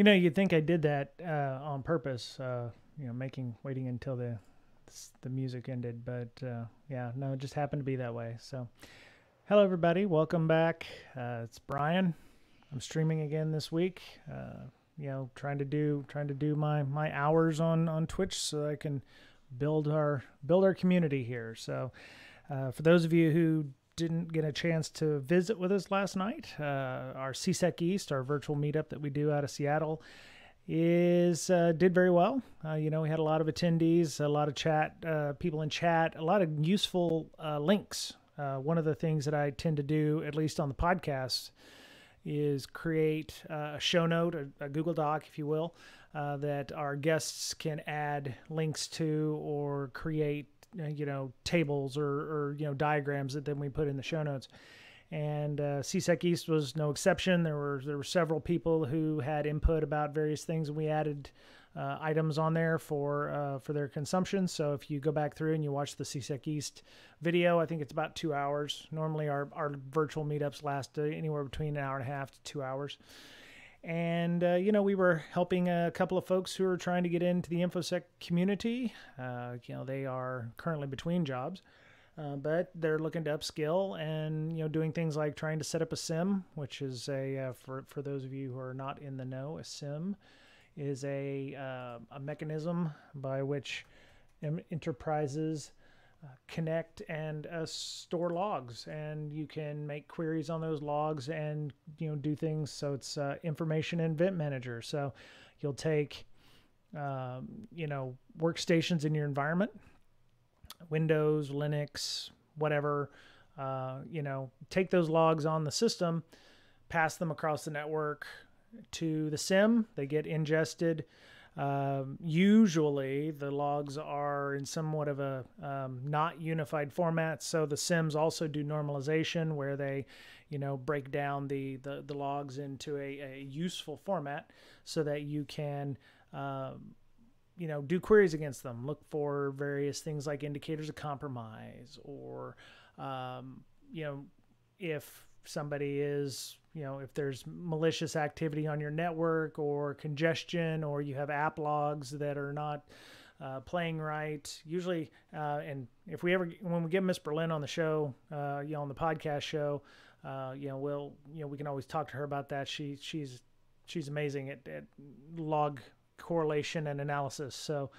You know, you'd think I did that uh, on purpose. Uh, you know, making waiting until the the music ended, but uh, yeah, no, it just happened to be that way. So, hello everybody, welcome back. Uh, it's Brian. I'm streaming again this week. Uh, you know, trying to do trying to do my my hours on on Twitch so I can build our build our community here. So, uh, for those of you who didn't get a chance to visit with us last night, uh, our CSEC East, our virtual meetup that we do out of Seattle, is uh, did very well. Uh, you know, we had a lot of attendees, a lot of chat, uh, people in chat, a lot of useful uh, links. Uh, one of the things that I tend to do, at least on the podcast, is create a show note, a, a, Google Doc, if you will, that our guests can add links to or create you know tables or, or you know diagrams that then we put in the show notes and uh, CSEC East was no exception. There were there were several people who had input about various things, and we added uh, items on there for uh, for their consumption. So if you go back through and you watch the CSEC East video, I think it's about two hours. Normally, our our virtual meetups last uh, anywhere between an hour and a half to two hours. And, uh, you know, we were helping a couple of folks who are trying to get into the InfoSec community. Uh, you know, they are currently between jobs, uh, but they're looking to upskill and, you know, doing things like trying to set up a SIEM, which is a, uh, for, for those of you who are not in the know, a SIEM is a, uh, a mechanism by which enterprises connect and uh, store logs and you can make queries on those logs and you know do things so it's uh, information and event manager so you'll take um, you know workstations in your environment windows linux whatever uh, you know take those logs on the system pass them across the network to the SIEM. they get ingested um, usually, the logs are in somewhat of a um, not unified format. So the SIEMs also do normalization, where they, you know, break down the the, the logs into a, a useful format, so that you can. Um, you know, do queries against them. Look for various things like indicators of compromise, or um, you know, if somebody is you know if there's malicious activity on your network or congestion or you have app logs that are not uh, playing right usually uh, and if we ever when we get miss berlin on the show uh, you know on the podcast show uh, you know we'll you know we can always talk to her about that. She she's she's amazing at, at log correlation and analysis. So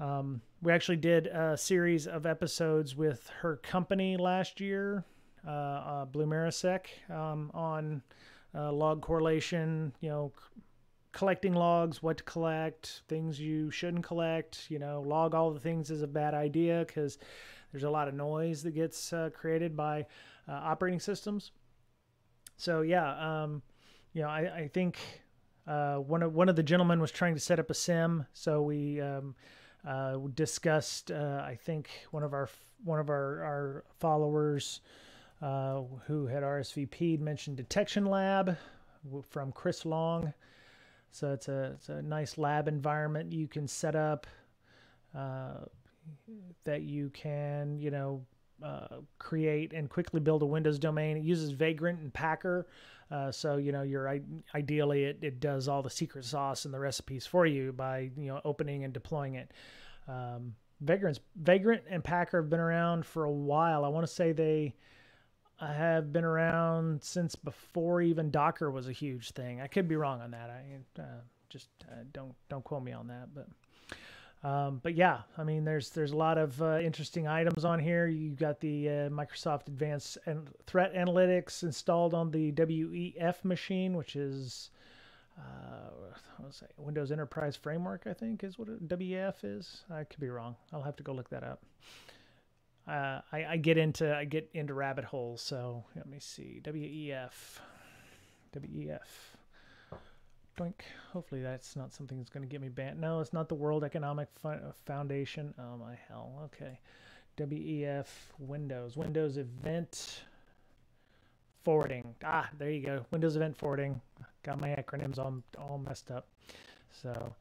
um, we actually did a series of episodes with her company last year uh, uh, Blue Marisec um, on uh, log correlation, you know, collecting logs, what to collect, things you shouldn't collect, you know, log all the things is a bad idea because there's a lot of noise that gets uh, created by uh, operating systems. So yeah, um, you know, I, I think uh, one of one of the gentlemen was trying to set up a SIEM, so we um, discussed. I think one of our one of our our followers uh, who had RSVP'd mentioned Detection Lab from Chris Long. So it's a, it's a nice lab environment you can set up uh, that you can, you know, uh, create and quickly build a Windows domain. It uses Vagrant and Packer. Uh, so, you know, you're ideally it, it does all the secret sauce and the recipes for you by, you know, opening and deploying it. Um, Vagrant's, Vagrant and Packer have been around for a while. I want to say they I have been around since before even Docker was a huge thing. I could be wrong on that. I uh, just uh, don't don't quote me on that, but. Um, but yeah, I mean, there's there's a lot of uh, interesting items on here. You got the uh, Microsoft Advanced and Threat Analytics installed on the WEF machine, which is uh, Windows Enterprise Framework, I think is what WEF is. I could be wrong. I'll have to go look that up uh, I, I get into I get into rabbit holes. So let me see. WEF, WEF. Doink. Hopefully that's not something that's going to get me banned. No, it's not the World Economic Foundation. Oh my hell. Okay. WEF Windows Windows Event Forwarding. Ah, there you go. Windows Event Forwarding. Got my acronyms all all messed up. So,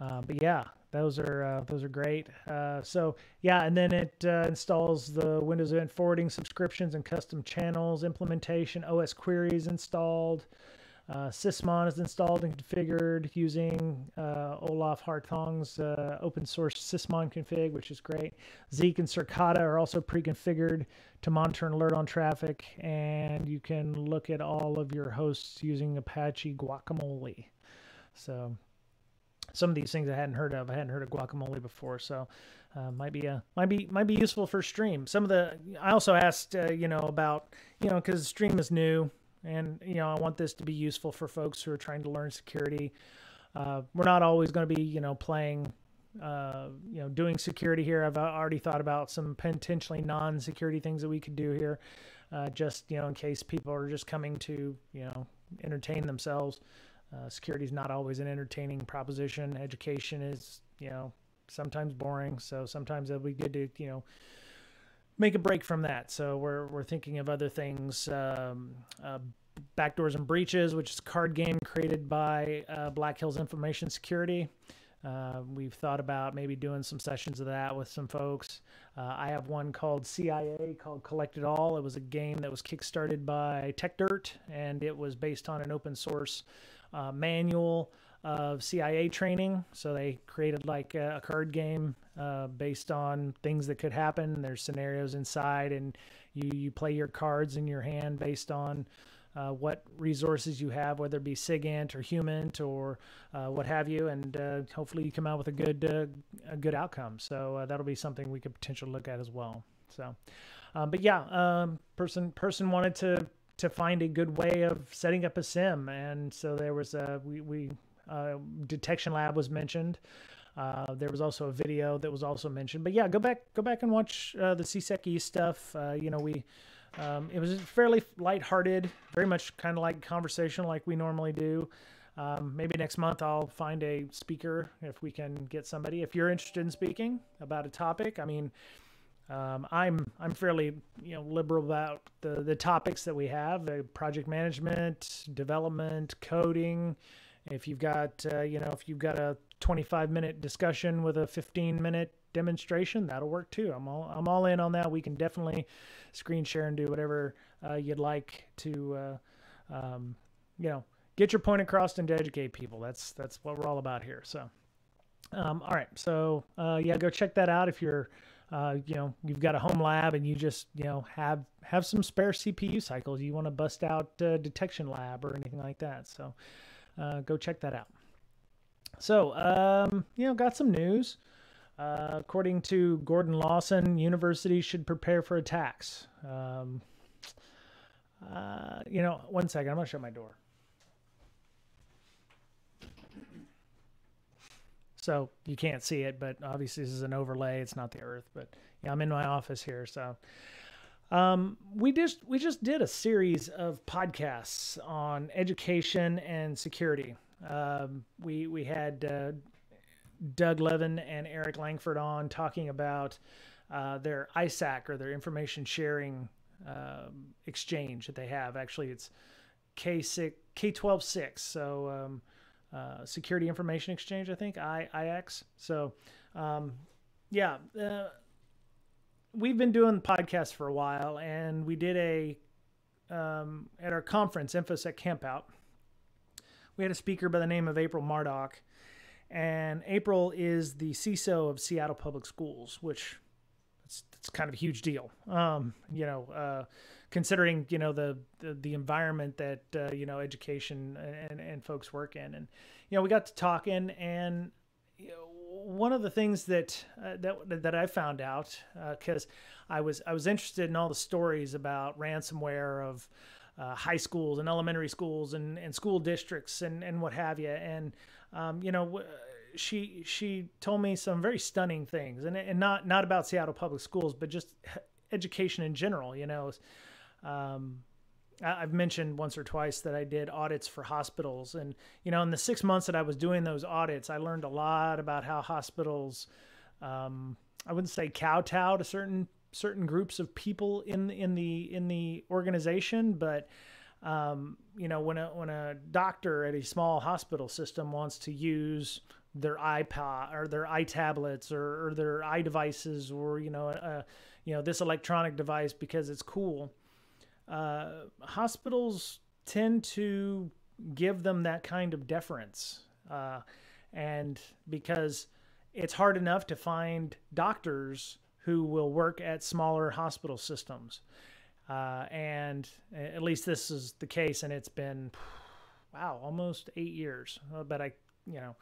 uh, but yeah, those are uh, those are great. Uh, so yeah, and then it uh, installs the Windows Event Forwarding subscriptions and custom channels implementation. osquery's installed. Uh, Sysmon is installed and configured using uh, Olaf Hartong's open source Sysmon config, which is great. Zeek and Suricata are also pre-configured to monitor and alert on traffic, and you can look at all of your hosts using Apache Guacamole. So some of these things I hadn't heard of. I hadn't heard of guacamole before, so uh, might be a might be might be useful for stream. Some of the I also asked uh, you know about you know because stream is new and you know I want this to be useful for folks who are trying to learn security. Uh, we're not always going to be you know playing uh, you know doing security here. I've already thought about some potentially non-security things that we could do here, uh, just you know in case people are just coming to you know entertain themselves. Uh, security is not always an entertaining proposition. Education is, you know, sometimes boring. So sometimes it'll be good to, you know, make a break from that. So we're we're thinking of other things. Um, uh, Backdoors and Breaches, which is a card game created by uh, Black Hills Information Security. Uh, we've thought about maybe doing some sessions of that with some folks. Uh, I have one called CIA called Collect It All. It was a game that was kickstarted by TechDirt, and it was based on an open source uh, manual of CIA training. So they created like a, a card game uh, based on things that could happen. There's scenarios inside, and you you play your cards in your hand based on. Uh, what resources you have, whether it be SIGINT or Humint or uh, what have you, and uh, hopefully you come out with a good uh, a good outcome. So uh, that'll be something we could potentially look at as well. So, um, but yeah, um, person person wanted to to find a good way of setting up a SIEM. And so there was a we, we uh, detection lab was mentioned. Uh, there was also a video that was also mentioned. But yeah, go back go back and watch uh, the CSEC stuff. Uh, you know, we um, it was fairly lighthearted, very much kind of like conversation like we normally do. Um, maybe next month I'll find a speaker if we can get somebody. If you're interested in speaking about a topic, I mean, um, I'm I'm fairly you know liberal about the the topics that we have: uh, project management, development, coding. If you've got uh, you know if you've got a 25 minute discussion with a 15 minute demonstration, that'll work too. I'm all I'm all in on that. We can definitely screen share and do whatever uh, you'd like to uh, um, you know get your point across and educate people. That's that's what we're all about here. So. Um, all right, so uh, yeah, go check that out if you're uh, you know you've got a home lab and you just you know have have some spare CPU cycles. You want to bust out uh, detection lab or anything like that. So uh, go check that out. So um, you know got some news. Uh, according to Gordon Lawson universities should prepare for attacks. Um, uh, you know one second I'm gonna shut my door So you can't see it, but obviously this is an overlay. It's not the Earth, but yeah, I'm in my office here. So um, we just we just did a series of podcasts on education and security. Um, we we had uh, Doug Levin and Eric Langford on talking about uh, their ISAC or their information sharing um, exchange that they have. Actually, it's K six K twelve six. So um, uh, Security Information Exchange, I think, I, IX. So, um, yeah, uh, we've been doing podcasts for a while, and we did a um, at our conference, InfoSec Campout. We had a speaker by the name of April Mardock, and April is the CISO of Seattle Public Schools, which it's, it's kind of a huge deal. Um, you know, uh, considering you know the the, the environment that uh, you know education and, and folks work in. And you know we got to talking and you know, one of the things that uh, that that I found out because uh, I was I was interested in all the stories about ransomware of uh, high schools and elementary schools and, and school districts and, and what have you. And um, you know she she told me some very stunning things. And and not not about Seattle public schools but just education in general you know um, I've mentioned once or twice that I did audits for hospitals. And, you know, in the six months that I was doing those audits, I learned a lot about how hospitals, um, I wouldn't say kowtow to certain certain groups of people in in the in the organization, but um, you know, when a when a doctor at a small hospital system wants to use their iPod or their iTablets or, or their iDevices or you know, a, you know, this electronic device because it's cool uh, hospitals tend to give them that kind of deference. Uh, and because it's hard enough to find doctors who will work at smaller hospital systems. Uh, and at least this is the case, and it's been, wow, almost eight years. Uh, but I, you know,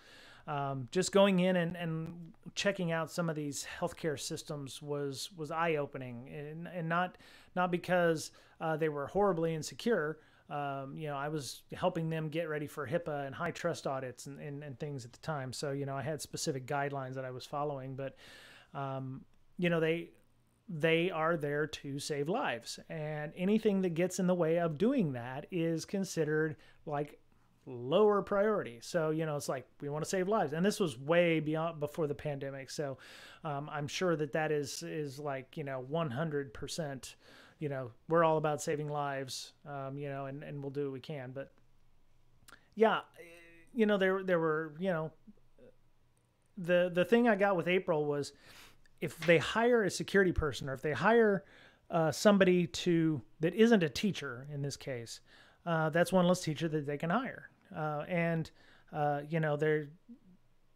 um, just going in and, and checking out some of these healthcare systems was was eye opening, and, and not not because uh, they were horribly insecure. Um, you know, I was helping them get ready for HIPAA and HITRUST audits and, and, and, things at the time. So, you know, I had specific guidelines that I was following, but, um, you know, they, they are there to save lives and anything that gets in the way of doing that is considered like lower priority. So, you know, it's like we want to save lives. And this was way beyond before the pandemic. So, um, I'm sure that that is, is like, you know, 100%, you know, we're all about saving lives, um, you know, and, and we'll do what we can. But yeah, you know, there, there were, you know, the, the thing I got with April was if they hire a security person or if they hire uh, somebody to, that isn't a teacher in this case, uh, that's one less teacher that they can hire. Uh, and uh, you know they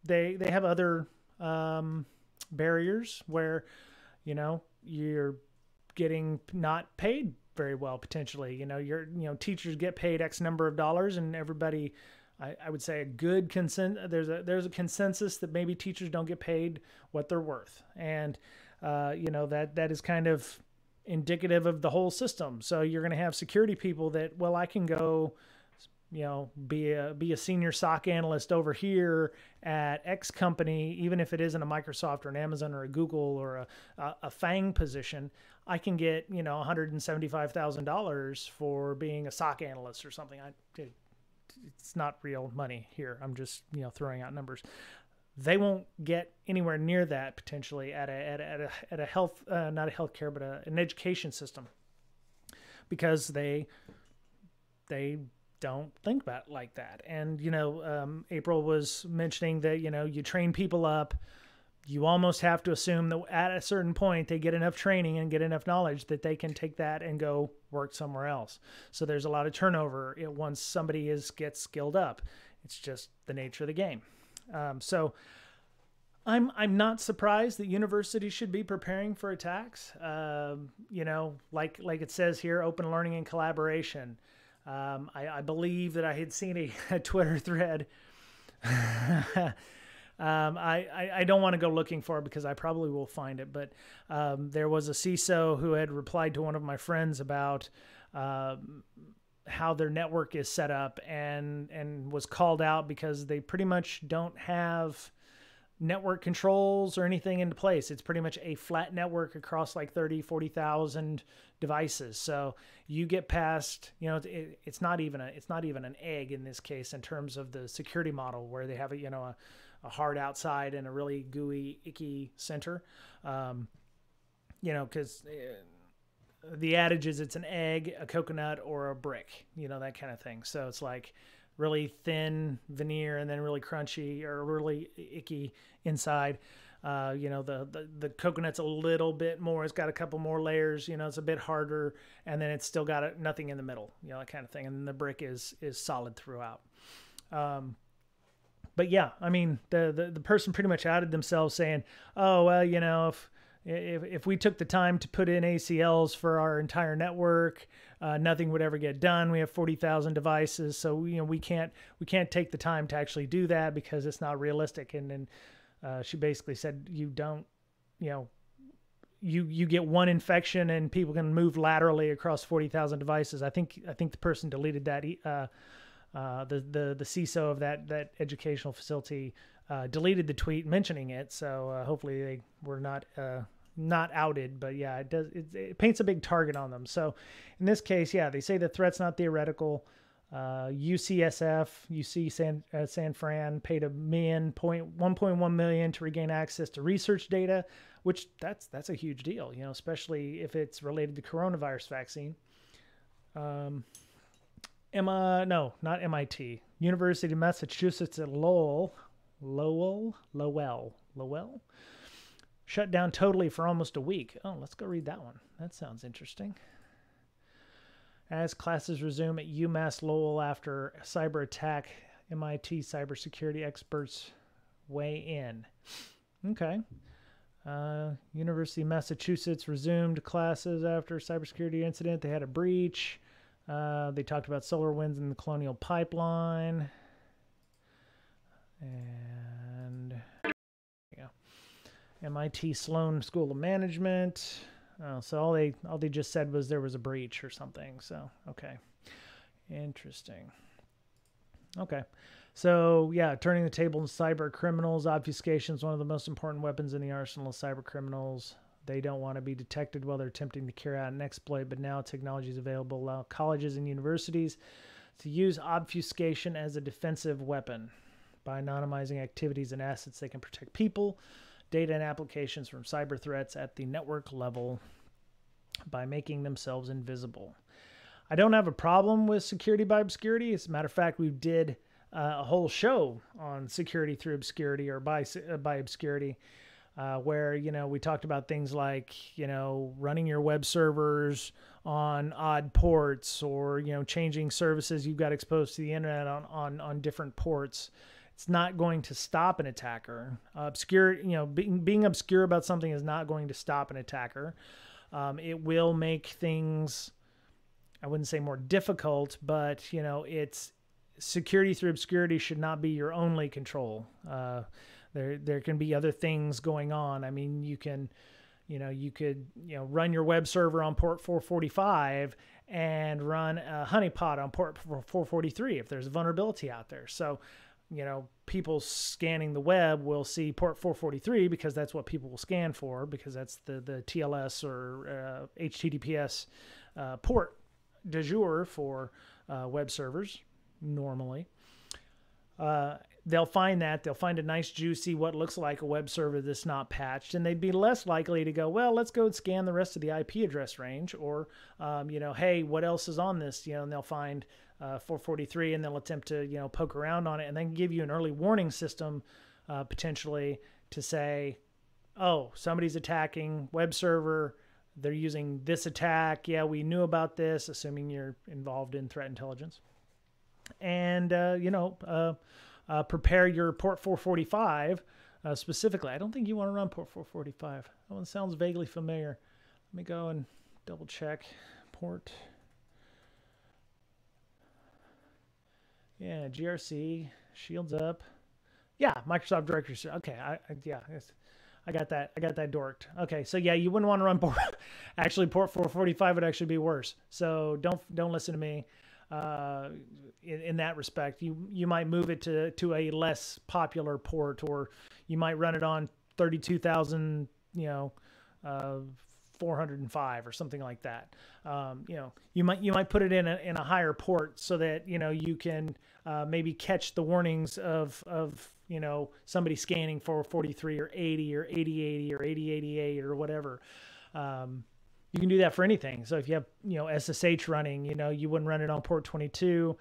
they they have other um, barriers where you know you're getting not paid very well potentially. You know you're you know teachers get paid X number of dollars, and everybody. I, I would say a good consent. There's a there's a consensus that maybe teachers don't get paid what they're worth, and uh, you know that that is kind of indicative of the whole system. So you're going to have security people that, well, I can go, you know, be a be a senior SOC analyst over here at X company, even if it isn't a Microsoft or an Amazon or a Google or a a, a FANG position. I can get you know one hundred and seventy five thousand dollars for being a SOC analyst or something. I, it's not real money here. I'm just you know throwing out numbers they won't get anywhere near that potentially at a at a at a, at a health uh, not a healthcare but a, an education system. Because they they don't think about it like that. And you know um, april was mentioning that you know you train people up. You almost have to assume that at a certain point they get enough training and get enough knowledge that they can take that and go work somewhere else. So there's a lot of turnover once somebody is gets skilled up. It's just the nature of the game um, so I'm I'm not surprised that universities should be preparing for attacks. Um, you know, like like it says here, open learning and collaboration. Um, I, I, believe that I had seen a, a Twitter thread. um, I, I, I, don't want to go looking for it because I probably will find it, but um, there was a CISO who had replied to one of my friends about um, how their network is set up and and was called out because they pretty much don't have network controls or anything into place. It's pretty much a flat network across like 30, 40,000 devices. So you get past, you know, it, it's not even a, it's not even an egg in this case in terms of the security model where they have a, you know, a, a hard outside and a really gooey, icky center. Um, you know, cause uh, the adage is it's an egg, a coconut, or a brick, you know, that kind of thing. So it's like really thin veneer and then really crunchy or really icky inside. Uh, you know, the, the, the coconut's a little bit more, it's got a couple more layers, you know, it's a bit harder and then it's still got a, nothing in the middle, you know, that kind of thing. And the brick is, is solid throughout. Um, but yeah, I mean, the, the, the person pretty much outed themselves saying, oh, well, you know, if, if, if we took the time to put in ACLs for our entire network, uh, nothing would ever get done. We have 40,000 devices, so you know we can't we can't take the time to actually do that because it's not realistic. And then uh, she basically said, you don't, you know, you you get one infection and people can move laterally across 40,000 devices. I think I think the person deleted that. Uh, uh, the the the CISO of that that educational facility uh, deleted the tweet mentioning it. So uh, hopefully they were not uh, not outed, but yeah, it does. It, it, paints a big target on them. So in this case, yeah, they say the threat's not theoretical. Uh, UCSF, UC San uh, San Fran paid a million point 1.1 million to regain access to research data, which that's that's a huge deal, you know, especially if it's related to coronavirus vaccine. Um, Emma, no, not MIT, University of Massachusetts at Lowell, Lowell, Lowell, Lowell Shut down totally for almost a week. Oh, let's go read that one. That sounds interesting. as classes resume at UMass Lowell after cyber attack. MIT cybersecurity experts weigh in. Okay. Uh, University of Massachusetts resumed classes after cybersecurity incident. They had a breach. Uh, they talked about SolarWinds and the Colonial Pipeline. And MIT Sloan School of Management. Uh, so all they all they just said was there was a breach or something. So okay, interesting. Okay, so yeah, turning the table on cyber criminals. Obfuscation is one of the most important weapons in the arsenal of cyber criminals. They don't want to be detected while they're attempting to carry out an exploit, but now technology is available allow colleges and universities to use obfuscation as a defensive weapon. By anonymizing activities and assets, they can protect people, data, and applications from cyber threats at the network level by making themselves invisible. I don't have a problem with security by obscurity. As a matter of fact, we did uh, a whole show on security through obscurity or by uh, by obscurity, uh, where you know we talked about things like you know running your web servers on odd ports or you know changing services you've got exposed to the internet on on on different ports it's not going to stop an attacker. Uh, obscure, you know, being, being obscure about something is not going to stop an attacker. Um, it will make things, I wouldn't say more difficult, but you know, it's security through obscurity should not be your only control. Uh, there, there can be other things going on. I mean, you can, you know, you could, you know, run your web server on port 445 and run a honeypot on port 443 if there's a vulnerability out there. So you know, people scanning the web will see port 443 because that's what people will scan for because that's the, the TLS or uh, HTTPS uh, port de jour for uh, web servers normally. Uh, they'll find that they'll find a nice juicy what looks like a web server that's not patched and they'd be less likely to go well let's go and scan the rest of the ip address range or um, you know hey what else is on this you know and they'll find uh, 443 and they'll attempt to you know poke around on it and then give you an early warning system uh, potentially to say oh somebody's attacking web server. They're using this attack. Yeah we knew about this assuming you're involved in threat intelligence. And uh, you know uh, uh, prepare your port 445 uh, specifically. I don't think you want to run port 445 that one sounds vaguely familiar. Let me go and double check. Port Yeah, GRC, Shields up. Yeah, Microsoft Directory. Okay, I, I yeah, I got that. I got that dorked. Okay, so yeah, you wouldn't want to run port. actually, port 445 would actually be worse. So don't don't listen to me. Uh, in, in that respect, you you might move it to to a less popular port, or you might run it on 32,000. You know. Uh, 405 or something like that. Um, you know, you might you might put it in a in a higher port so that you know you can uh, maybe catch the warnings of of you know somebody scanning for 43 or 80 or 8080 or 8088 or whatever. Um, you can do that for anything. So if you have you know SSH running, you know you wouldn't run it on port 22.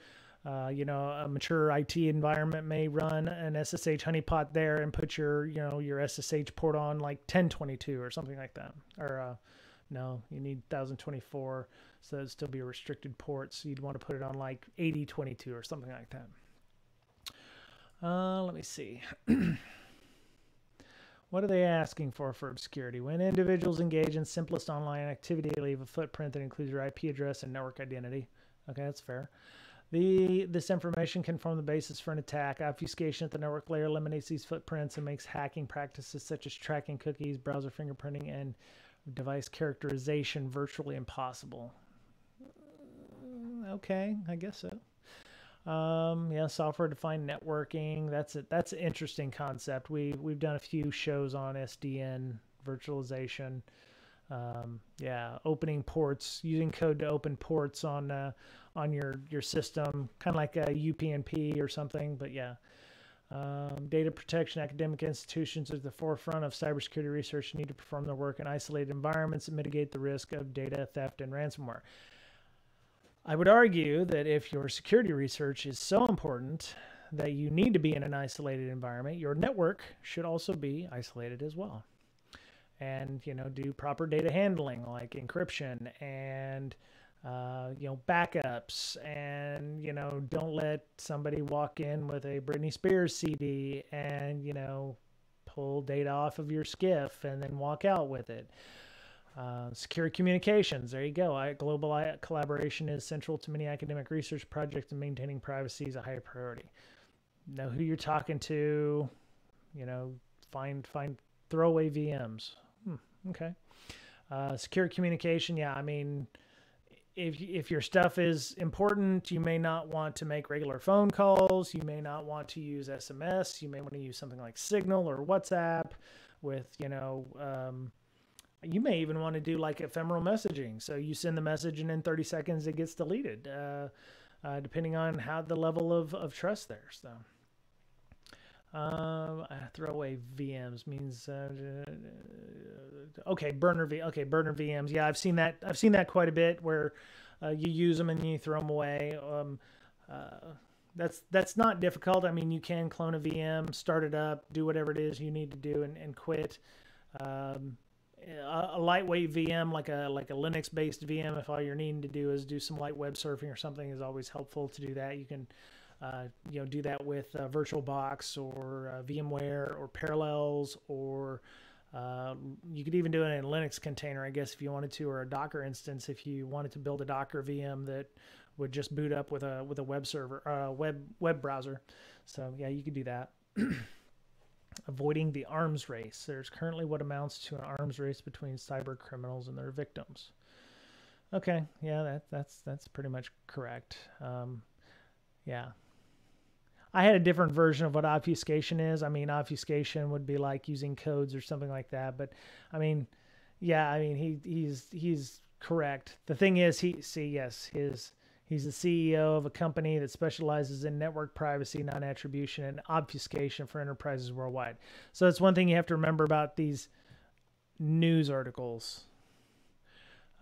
Uh, you know, a mature IT environment may run an SSH honeypot there and put your, you know, your SSH port on like 1022 or something like that. Or uh, no, you need 1024, so it'd still be a restricted port. So you'd want to put it on like 8022 or something like that. Uh, let me see. what are they asking for for obscurity? When individuals engage in simplest online activity, leave a footprint that includes your IP address and network identity. Okay, that's fair. The, this information can form the basis for an attack. Obfuscation at the network layer eliminates these footprints and makes hacking practices such as tracking cookies, browser fingerprinting, and device characterization virtually impossible. Okay, I guess so. Um, yeah, software-defined networking. That's it. That's an interesting concept. We we've done a few shows on SDN virtualization. Um, yeah, opening ports, using code to open ports on uh, on your your system, kind of like a UPnP or something. But yeah, um, data protection academic institutions at the forefront of cybersecurity research need to perform their work in isolated environments and mitigate the risk of data theft and ransomware. I would argue that if your security research is so important that you need to be in an isolated environment, your network should also be isolated as well. And, you know, do proper data handling like encryption and uh, you know, backups, and you know, don't let somebody walk in with a Britney Spears CD and you know, pull data off of your SCIF and then walk out with it. Uh, secure communications. There you go. I, global I, collaboration is central to many academic research projects, and maintaining privacy is a high priority. Know who you're talking to. You know, find find throwaway VMs. Okay. Uh, secure communication. Yeah, I mean, if if your stuff is important, you may not want to make regular phone calls. You may not want to use SMS. You may want to use something like Signal or WhatsApp with you know. Um, you may even want to do like ephemeral messaging. So you send the message and in 30 seconds it gets deleted, uh, uh, depending on how the level of, of trust there. So. Um, throwaway VMs means uh, okay burner V okay burner VMs yeah I've seen that I've seen that quite a bit where uh, you use them and you throw them away. Um, uh, that's that's not difficult. I mean you can clone a VM start it up do whatever it is you need to do and, and quit. Um, a, a, lightweight VM like a like a Linux based VM if all you're needing to do is do some light web surfing or something is always helpful to do that. You can uh, you know, do that with uh, VirtualBox or uh, VMware or Parallels, or uh, you could even do it in a Linux container, I guess, if you wanted to, or a Docker instance if you wanted to build a Docker VM that would just boot up with a with a web server, uh, web web browser. So yeah, you could do that. Avoiding the arms race. There's currently what amounts to an arms race between cyber criminals and their victims. Okay, yeah, that that's that's pretty much correct. Um, yeah, I had a different version of what obfuscation is. I mean, obfuscation would be like using codes or something like that. But I mean, yeah, I mean he he's he's correct. The thing is, he see yes, his he's the CEO of a company that specializes in network privacy, non-attribution, and obfuscation for enterprises worldwide. So it's one thing you have to remember about these news articles.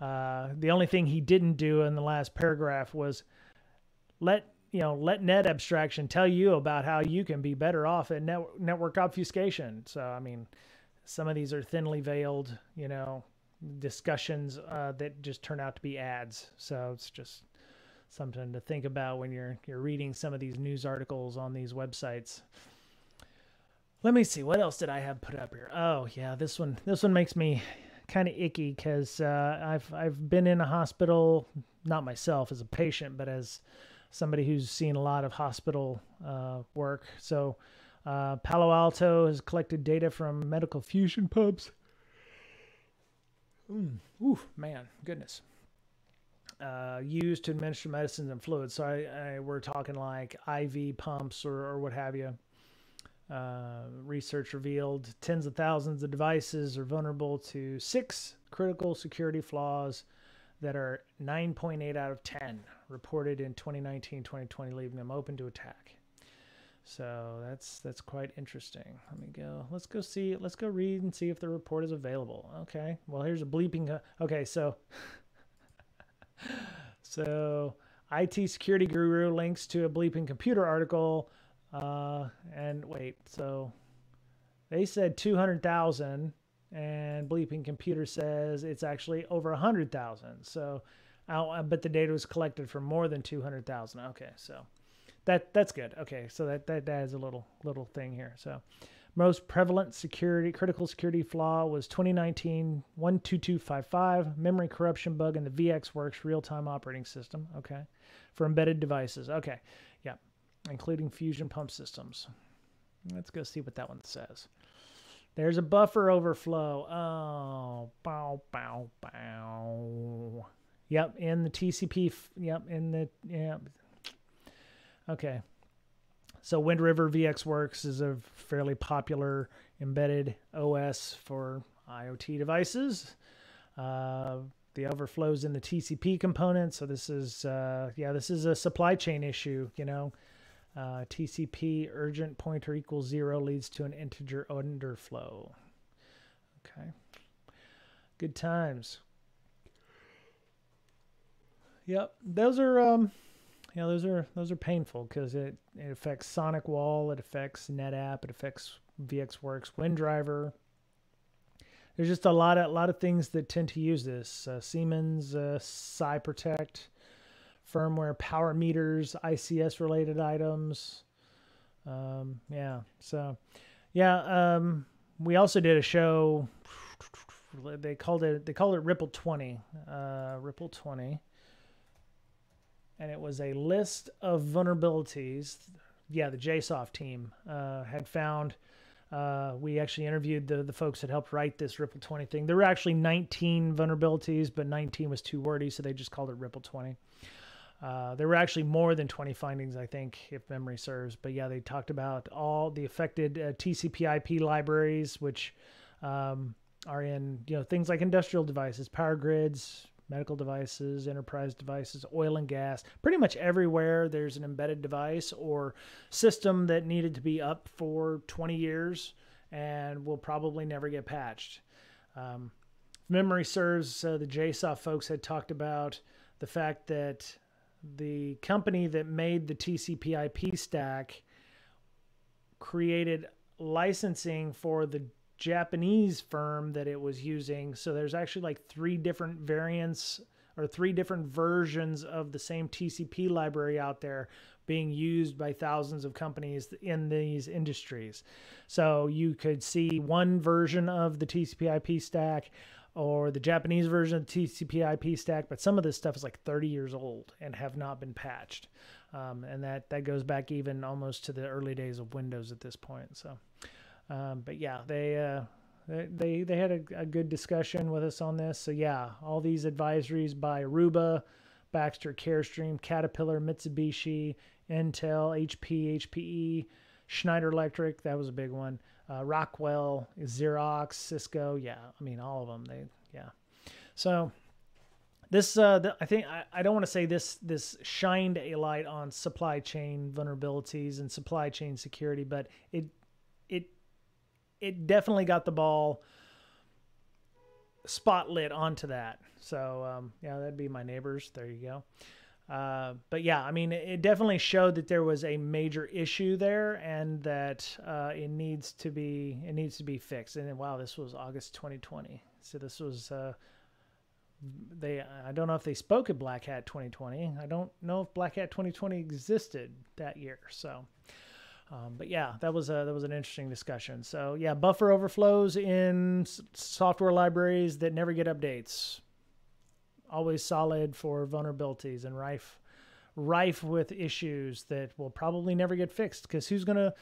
Uh, the only thing he didn't do in the last paragraph was let you know, let NetAbstraction tell you about how you can be better off at net, network obfuscation. So, I mean, some of these are thinly veiled, you know, discussions uh, that just turn out to be ads. So it's just something to think about when you're you're reading some of these news articles on these websites. Let me see what else did I have put up here. Oh yeah, this one this one makes me kind of icky because uh, I've I've been in a hospital, not myself as a patient, but as somebody who's seen a lot of hospital uh, work. So uh, Palo Alto has collected data from medical fusion pumps. Mm, ooh, man, goodness. Uh, used to administer medicines and fluids. So I, I, we're talking like IV pumps or, or what have you. Uh, research revealed tens of thousands of devices are vulnerable to six critical security flaws that are 9.8 out of 10 reported in 2019 2020 leaving them open to attack. So that's that's quite interesting. Let me go let's go see let's go read and see if the report is available. Okay well here's a bleeping uh, okay so so IT security guru links to a bleeping computer article uh, and wait so they said 200,000 and bleeping computer says it's actually over 100,000 so uh, but the data was collected for more than 200,000 okay so that that's good. Okay so that that, that is a little little thing here. So most prevalent security critical security flaw was 2019 12255 memory corruption bug in the VxWorks real-time operating system. Okay for embedded devices. Okay yeah including fusion pump systems. Let's go see what that one says. There's a buffer overflow. Oh, bow, bow, bow. Yep, in the TCP. Yep, in the yeah. Okay. So Wind River VxWorks is a fairly popular embedded OS for IoT devices. Uh, the overflows in the TCP component. So this is uh, yeah, this is a supply chain issue. You know, uh, TCP urgent pointer equals zero leads to an integer underflow. Okay. Good times. Yep, those are um, yeah, those are those are painful because it it affects SonicWall, it affects NetApp, it affects VxWorks Wind River. there's just a lot of a lot of things that tend to use this. Uh, Siemens, uh, Protect, firmware, power meters, ICS related items. Um, yeah. So, yeah. Um, we also did a show. They called it they called it Ripple Twenty. Uh, Ripple Twenty. And it was a list of vulnerabilities. Yeah, the JSOF team uh, had found uh, we actually interviewed the, the folks that helped write this Ripple 20 thing. There were actually 19 vulnerabilities, but 19 was too wordy, so they just called it Ripple 20. Uh, there were actually more than 20 findings, I think, if memory serves. But yeah, they talked about all the affected uh, TCP/IP libraries, which um, are in you know things like industrial devices, power grids, medical devices, enterprise devices, oil and gas. Pretty much everywhere there's an embedded device or system that needed to be up for 20 years and will probably never get patched. Um, memory serves, uh, the JSOF folks had talked about the fact that the company that made the TCP/IP stack created licensing for the Japanese firm that it was using. So there's actually like three different variants or three different versions of the same TCP library out there being used by thousands of companies in these industries. So you could see one version of the TCP IP stack or the Japanese version of the TCP IP stack, but some of this stuff is like 30 years old and have not been patched. Um, and that, that goes back even almost to the early days of Windows at this point. So. Um, but yeah, they, uh, they they had a, a, good discussion with us on this. So yeah, all these advisories by Aruba, Baxter, Carestream, Caterpillar, Mitsubishi, Intel, HP, HPE, Schneider Electric. That was a big one. Uh, Rockwell, Xerox, Cisco. Yeah, I mean all of them. They yeah. So this uh, the, I think I, I don't want to say this this shined a light on supply chain vulnerabilities and supply chain security, but it it it definitely got the ball spotlit onto that. So um, yeah, that'd be my neighbors. There you go. Uh, but yeah, I mean, it definitely showed that there was a major issue there, and that uh, it needs to be it needs to be fixed. And wow, this was August 2020. So this was uh, they. I don't know if they spoke at Black Hat 2020. I don't know if Black Hat 2020 existed that year. So um, but yeah, that was a, that was an interesting discussion. So yeah, buffer overflows in software libraries that never get updates. Always solid for vulnerabilities and rife rife with issues that will probably never get fixed because who's gonna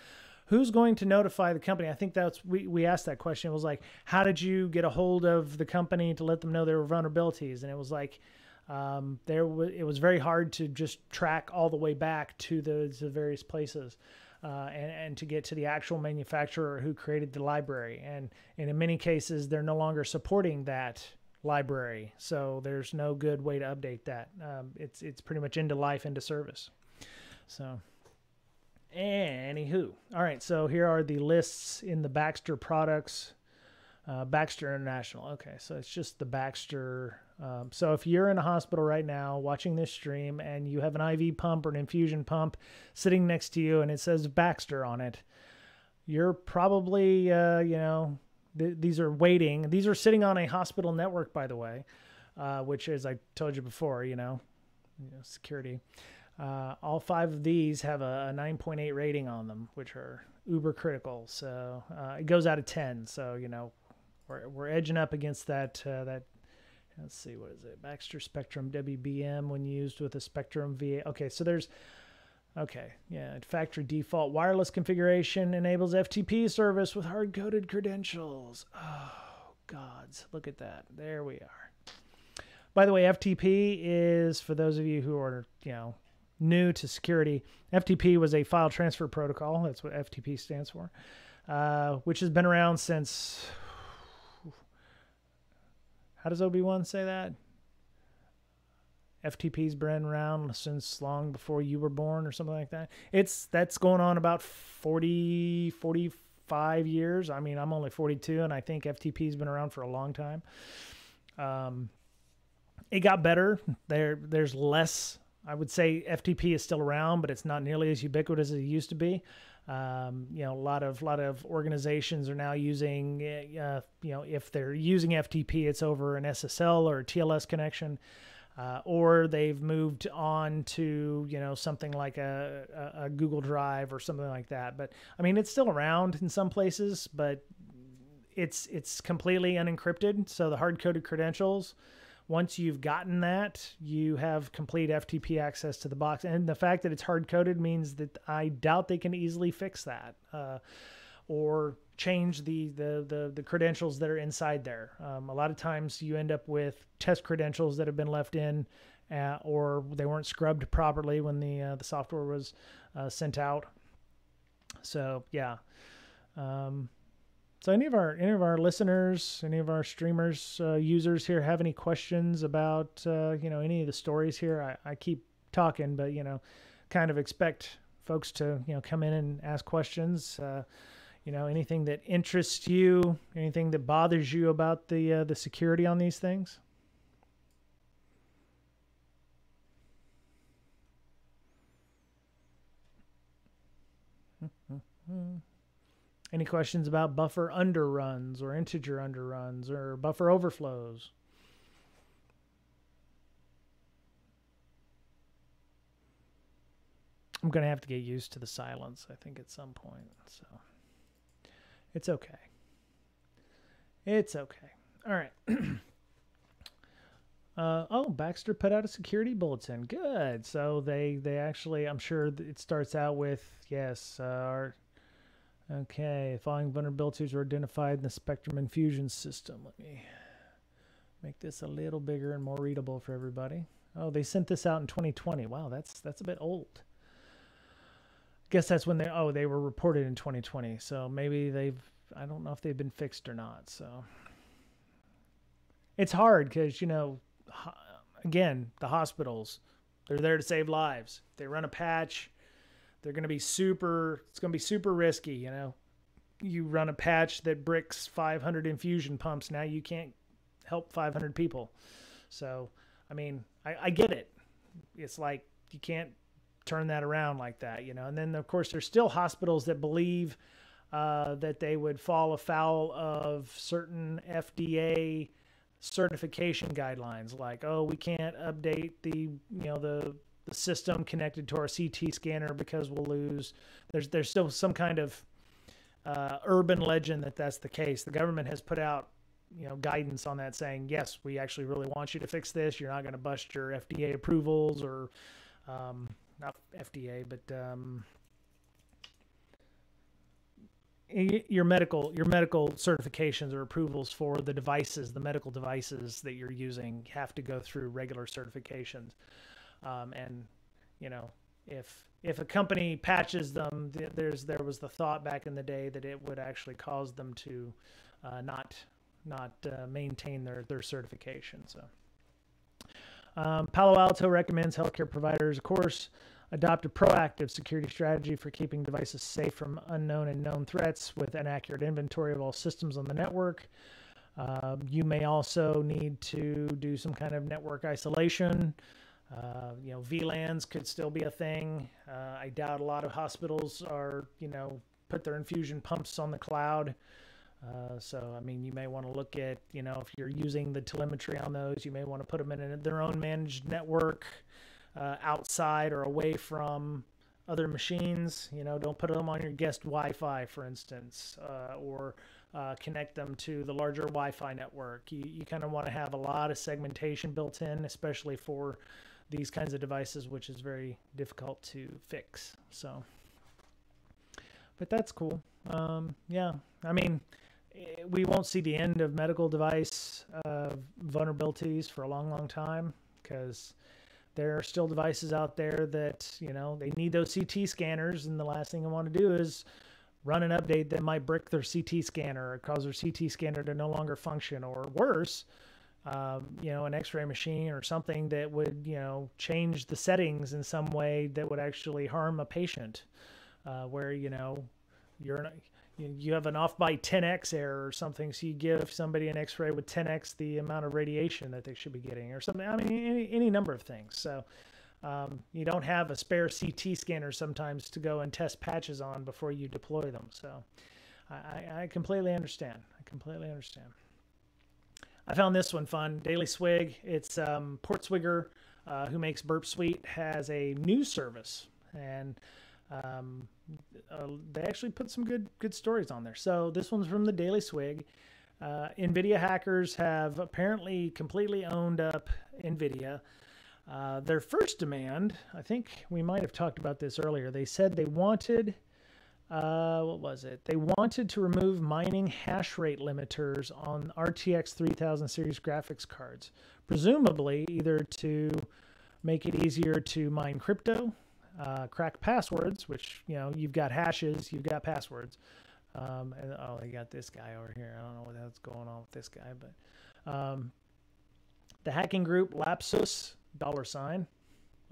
who's going to notify the company? I think that's we, we asked that question. It was like, how did you get a hold of the company to let them know there were vulnerabilities? And it was like, um, there w- it was very hard to just track all the way back to the, the various places uh, and, and to get to the actual manufacturer who created the library. And, and in many cases, they're no longer supporting that library. So there's no good way to update that. Um, it's, it's pretty much into life, into service. So, anywho. All right. So here are the lists in the Baxter products. Uh, Baxter International. Okay, so it's just the Baxter um, so if you're in a hospital right now watching this stream and you have an IV pump or an infusion pump sitting next to you and it says Baxter on it, you're probably, uh, you know, th- these are waiting. These are sitting on a hospital network, by the way, uh, which, as I told you before, you know, you know security. Uh, all five of these have a, a 9.8 rating on them, which are uber critical. So uh, it goes out of 10. So you know, we're we're edging up against that uh, that let's see, what is it? Baxter Spectrum WBM when used with a Spectrum VA. Okay, so there's, okay, yeah, factory default wireless configuration enables FTP service with hard coded credentials. Oh, gods, look at that. There we are. By the way, FTP is, for those of you who are, you know, new to security, FTP was a file transfer protocol. That's what FTP stands for, uh, which has been around since how does Obi Wan say that? FTP's been around since long before you were born or something like that. It's that's going on about 40 45 years. I mean, I'm only 42 and I think FTP's been around for a long time. Um, it got better. There there's less I would say FTP is still around, but it's not nearly as ubiquitous as it used to be. Um, you know, a lot of lot of organizations are now using, uh, you know, if they're using FTP, it's over an SSL or TLS connection, uh, or they've moved on to you know something like a, a, a Google Drive or something like that. But I mean, it's still around in some places, but it's it's completely unencrypted. So the hard coded credentials once you've gotten that, you have complete FTP access to the box. And the fact that it's hard coded means that I doubt they can easily fix that uh, or change the, the, the, the, credentials that are inside there. Um, a lot of times you end up with test credentials that have been left in uh, or they weren't scrubbed properly when the, uh, the software was uh, sent out. So, yeah. Um, so, any of our any of our listeners, any of our streamers, uh, users here have any questions about uh, you know any of the stories here? I, I keep talking, but you know, kind of expect folks to you know come in and ask questions. Uh, you know, anything that interests you, anything that bothers you about the uh, the security on these things. Mm-hmm. Any questions about buffer underruns or integer underruns or buffer overflows? I'm going to have to get used to the silence, I think, at some point. So it's okay. It's okay. All right. uh, oh, Baxter put out a security bulletin. Good. So they they actually, I'm sure it starts out with yes, uh, our Okay, following vulnerabilities were identified in the Spectrum Infusion system. Let me make this a little bigger and more readable for everybody. Oh, they sent this out in 2020. Wow, that's that's a bit old. Guess that's when they oh they were reported in 2020. So maybe they've I don't know if they've been fixed or not. So it's hard because you know again the hospitals they're there to save lives. They run a patch they're going to be super, it's going to be super risky. You know, you run a patch that bricks 500 infusion pumps. Now you can't help 500 people. So, I mean, I, I get it. It's like you can't turn that around like that, you know. And then, of course, there's still hospitals that believe uh, that they would fall afoul of certain FDA certification guidelines, like, oh, we can't update the, you know, the the system connected to our CT scanner because we'll lose. There's there's still some kind of uh, urban legend that that's the case. The government has put out you know guidance on that saying yes we actually really want you to fix this you're not going to bust your fda approvals or um, not fda but um, your medical your medical certifications or approvals for the devices the medical devices that you're using have to go through regular certifications um, and you know, if if a company patches them, there's there was the thought back in the day that it would actually cause them to uh, not not uh, maintain their their certification. So. Um, Palo Alto recommends healthcare providers, of course, adopt a proactive security strategy for keeping devices safe from unknown and known threats with an accurate inventory of all systems on the network. Uh, you may also need to do some kind of network isolation uh, you know, VLANs could still be a thing. Uh, I doubt a lot of hospitals are, you know, put their infusion pumps on the cloud. Uh, so, I mean, you may want to look at, you know, if you're using the telemetry on those, you may want to put them in their own managed network uh, outside or away from other machines. You know, don't put them on your guest Wi Fi, for instance, uh, or uh, connect them to the larger Wi Fi network. You, you kind of want to have a lot of segmentation built in, especially for these kinds of devices, which is very difficult to fix. So, but that's cool. Um, yeah, I mean, eh, we won't see the end of medical device uh, vulnerabilities for a long, long time because there are still devices out there that you know they need those CT scanners, and the last thing I want to do is run an update that might brick their CT scanner or cause their CT scanner to no longer function, or worse, um, you know, an X-ray machine or something that would, you know, change the settings in some way that would actually harm a patient, uh, where you know you're you have an off by 10x error or something, so you give somebody an X-ray with 10x the amount of radiation that they should be getting, or something. I mean, any, any number of things. So, um, you don't have a spare CT scanner sometimes to go and test patches on before you deploy them. So I, I completely understand. I completely understand. I found this one fun. Daily Swig. It's um, Portswigger, uh, who makes Burp Suite, has a news service, and um, uh, they actually put some good good stories on there. So this one's from the Daily Swig. Uh, NVIDIA hackers have apparently completely owned up NVIDIA. Uh, their first demand, I think we might have talked about this earlier. They said they wanted, uh, what was it? They wanted to remove mining hash rate limiters on RTX 3000 series graphics cards, presumably either to make it easier to mine crypto, uh, crack passwords, which you know you've got hashes, you've got passwords. Um, and oh, they got this guy over here. I don't know what's going on with this guy, but um, the hacking group Lapsus dollar sign.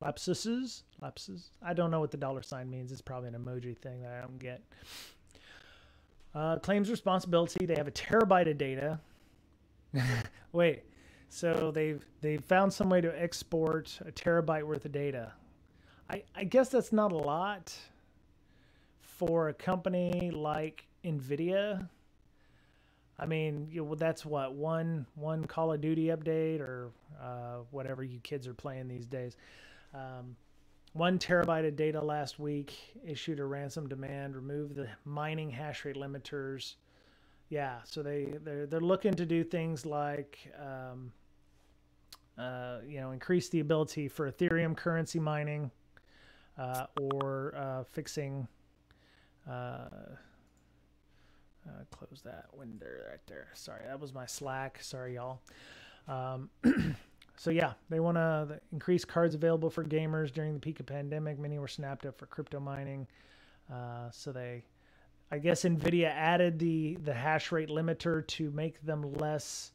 Lapsuses? Lapses? I don't know what the dollar sign means. It's probably an emoji thing that I don't get. Uh, claims responsibility. They have a terabyte of data. Wait, so they've they've found some way to export a terabyte worth of data. I, I guess that's not a lot for a company like Nvidia I mean, you know, that's what one one Call of Duty update or uh, whatever you kids are playing these days. Um, one terabyte of data last week issued a ransom demand, removed the mining hash rate limiters. Yeah, so they they're they're looking to do things like um, uh, you know increase the ability for Ethereum currency mining uh, or uh, fixing. Uh, uh, close that window right there. Sorry, that was my Slack. Sorry, y'all. Um, so yeah, they want to increase cards available for gamers during the peak of pandemic. Many were snapped up for crypto mining. Uh, so they, I guess, Nvidia added the the hash rate limiter to make them less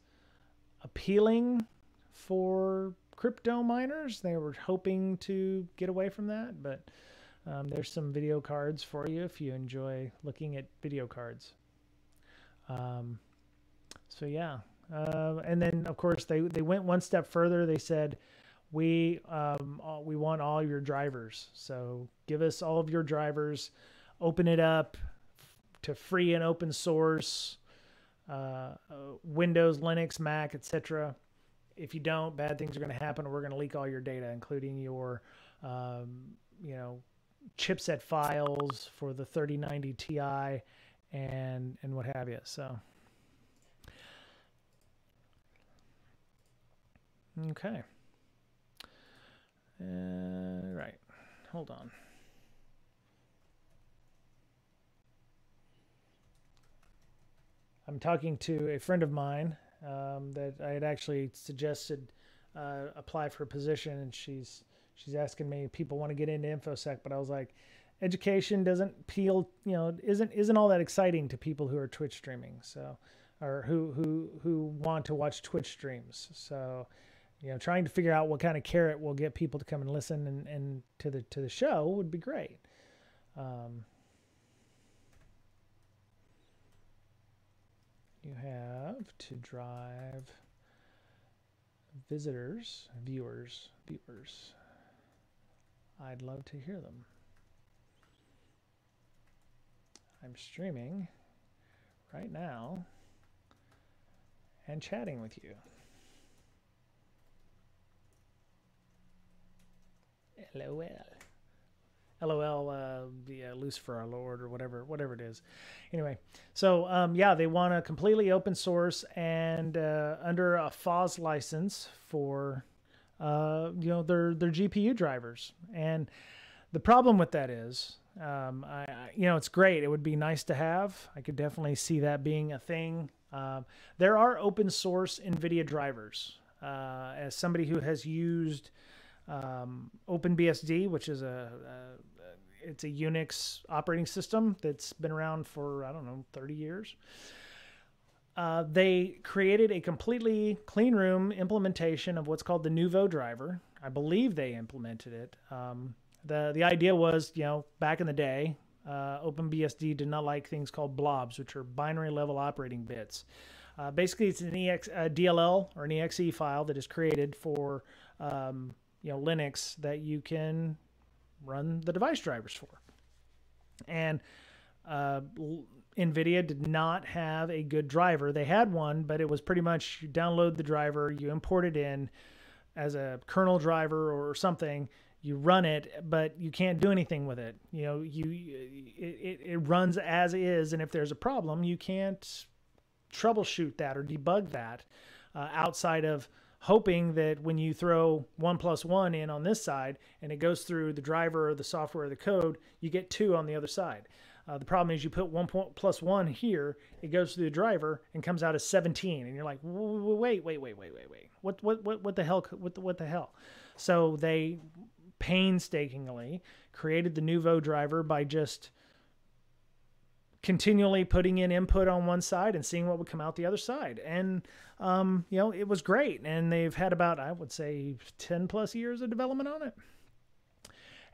appealing for crypto miners. They were hoping to get away from that, but um, there's some video cards for you if you enjoy looking at video cards. Um, so yeah, uh, and then of course they they went one step further. They said we um, we want all your drivers. So give us all of your drivers. Open it up to free and open source. Uh, Windows, Linux, Mac, etc. If you don't, bad things are going to happen. We're going to leak all your data, including your, um, you know, chipset files for the 3090 Ti and and what have you. So okay. Uh, right. Hold on. I'm talking to a friend of mine um, that I had actually suggested uh, apply for a position, and she's she's asking me people want to get into infosec, but I was like, education doesn't peel, you know, isn't isn't all that exciting to people who are Twitch streaming. So, or who who who want to watch Twitch streams. So, you know, trying to figure out what kind of carrot will get people to come and listen and, and to the to the show would be great. Um, you have to drive visitors, viewers, viewers. I'd love to hear them. I'm streaming right now and chatting with you. LOL. LOL, uh, the uh, Lucifer our Lord, or whatever, whatever it is. Anyway, so um, yeah, they want a completely open source and uh, under a FOSS license for uh, you know their their GPU drivers. And the problem with that is um, I, I, you know, it's great. It would be nice to have. I could definitely see that being a thing. Um, there are open source NVIDIA drivers. Uh, as somebody who has used um, OpenBSD, which is a, a, it's a Unix operating system that's been around for I don't know 30 years. Uh, they created a completely clean room implementation of what's called the Nouveau driver. I believe they implemented it. Um, the the idea was, you know, back in the day, uh, OpenBSD did not like things called blobs, which are binary level operating bits. Uh, basically, it's an EX, DLL or an EXE file that is created for um, you know Linux that you can run the device drivers for. And uh, NVIDIA did not have a good driver. They had one, but it was pretty much you download the driver, you import it in as a kernel driver or something, you run it, but you can't do anything with it. You know, you it, it runs as is, and if there's a problem, you can't troubleshoot that or debug that uh, outside of hoping that when you throw one plus one in on this side and it goes through the driver or the software or the code, you get two on the other side. Uh, the problem is you put one point plus one here, it goes through the driver and comes out as 17, and you're like, wait, wait, wait, wait, wait, wait, what, what, what, what the hell, what, the, what the hell? So they painstakingly created the Nouveau driver by just continually putting in input on one side and seeing what would come out the other side. And, um, you know, it was great. And they've had about, I would say, 10 plus years of development on it.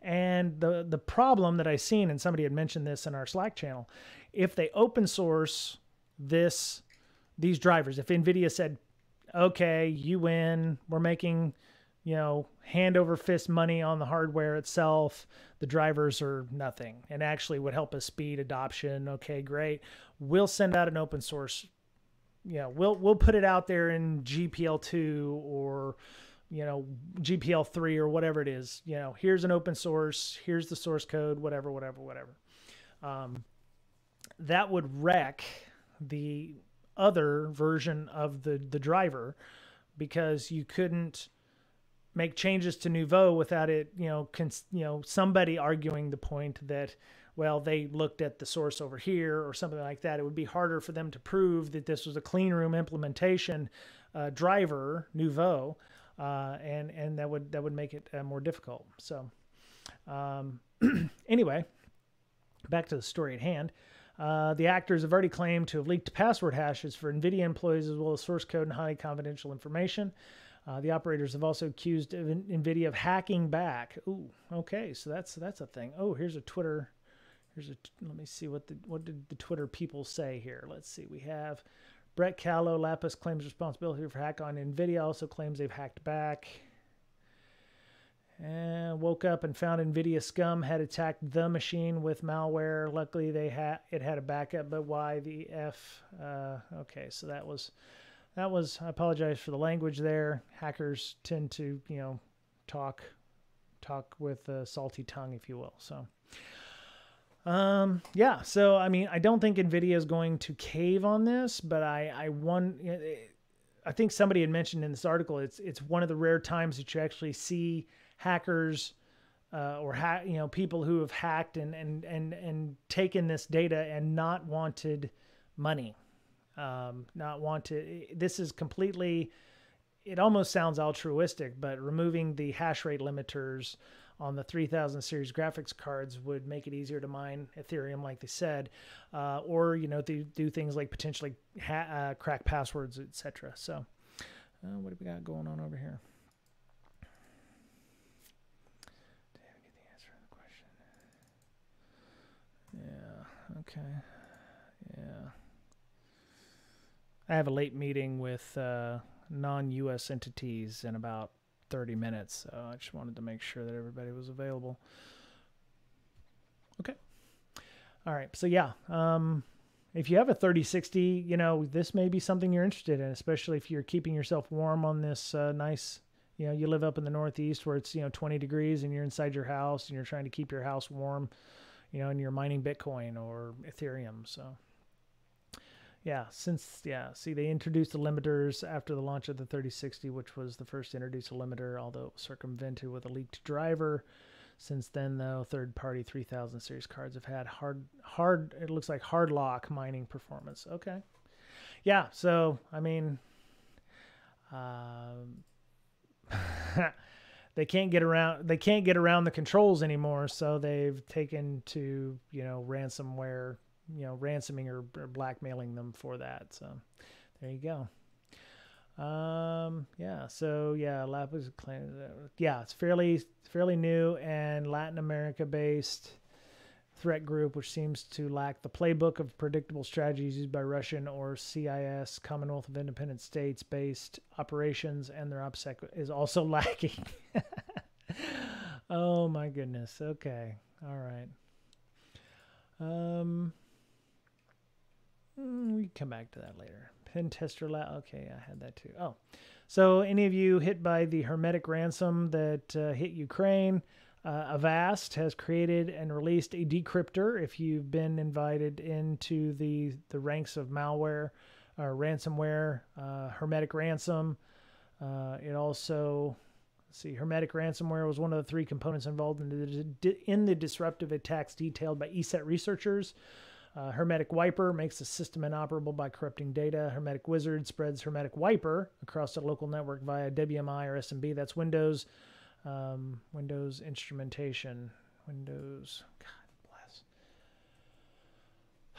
And the, the problem that I seen, and somebody had mentioned this in our Slack channel, if they open source this, these drivers, if NVIDIA said, okay, you win, we're making you know, hand over fist money on the hardware itself. The drivers are nothing and actually would help us speed adoption. Okay, great. We'll send out an open source. You know, we'll we'll put it out there in GPL2 or you know GPL3 or whatever it is. You know, here's an open source. Here's the source code. Whatever, whatever, whatever. Um, that would wreck the other version of the the driver because you couldn't make changes to Nouveau without it, you know, cons- you know, somebody arguing the point that, well, they looked at the source over here or something like that. It would be harder for them to prove that this was a clean room implementation uh, driver Nouveau, uh, and and that would that would make it uh, more difficult. So, um, anyway, back to the story at hand. Uh, the actors have already claimed to have leaked password hashes for NVIDIA employees as well as source code and highly confidential information. Uh, the operators have also accused NVIDIA of hacking back. Ooh, okay, so that's that's a thing. Oh, here's a Twitter. Here's a. Let me see what the what did the Twitter people say here. Let's see. We have Brett Callow. Lapis claims responsibility for hack on NVIDIA. Also claims they've hacked back. And woke up and found NVIDIA scum had attacked the machine with malware. Luckily, they had it had a backup. But why the f? Uh, okay, so that was that was, I apologize for the language there. Hackers tend to, you know, talk, talk with a salty tongue, if you will. So, um, yeah. So, I mean, I don't think NVIDIA is going to cave on this, but I, I one, I think somebody had mentioned in this article, it's, it's one of the rare times that you actually see hackers, uh, or ha- you know people who have hacked and and and and taken this data and not wanted money um, not want to. This is completely. It almost sounds altruistic, but removing the hash rate limiters on the 3000 series graphics cards would make it easier to mine Ethereum, like they said, uh, or you know, do, do things like potentially ha- uh, crack passwords, etc. So, uh, what do we got going on over here? Did I get the answer to the question? Yeah. Okay. Yeah. I have a late meeting with uh, non-U.S. entities in about 30 minutes, so I just wanted to make sure that everybody was available. Okay. All right. So yeah, um, if you have a 3060, you know this may be something you're interested in, especially if you're keeping yourself warm on this uh, nice. You know, you live up in the Northeast where it's you know 20 degrees and you're inside your house and you're trying to keep your house warm. You know, and you're mining Bitcoin or Ethereum. So yeah, since yeah, see they introduced the limiters after the launch of the 3060, which was the first to introduce a limiter, although it was circumvented with a leaked driver. Since then, though, third-party 3000 series cards have had hard, hard. It looks like hard lock mining performance. Okay, yeah. So I mean, um, they can't get around. They can't get around the controls anymore. So they've taken to you know ransomware you know, ransoming or, or blackmailing them for that. So there you go. Um, yeah, so yeah, Lapis claims, yeah, it's fairly fairly new and Latin America based threat group, which seems to lack the playbook of predictable strategies used by Russian or CIS Commonwealth of Independent States based operations, and their OPSEC is also lacking. oh my goodness. Okay. All right. Um, mm, we come back to that later. Pen tester lab. Okay, I had that too. Oh, so any of you hit by the hermetic ransom that uh, hit Ukraine? Uh, Avast has created and released a decryptor. If you've been invited into the the ranks of malware or ransomware, uh, hermetic ransom. Uh, it also see hermetic ransomware was one of the three components involved in the, in the disruptive attacks detailed by ESET researchers. Uh, hermetic Wiper makes the system inoperable by corrupting data. Hermetic Wizard spreads Hermetic Wiper across the local network via WMI or SMB. That's Windows, um, Windows instrumentation, Windows. God bless.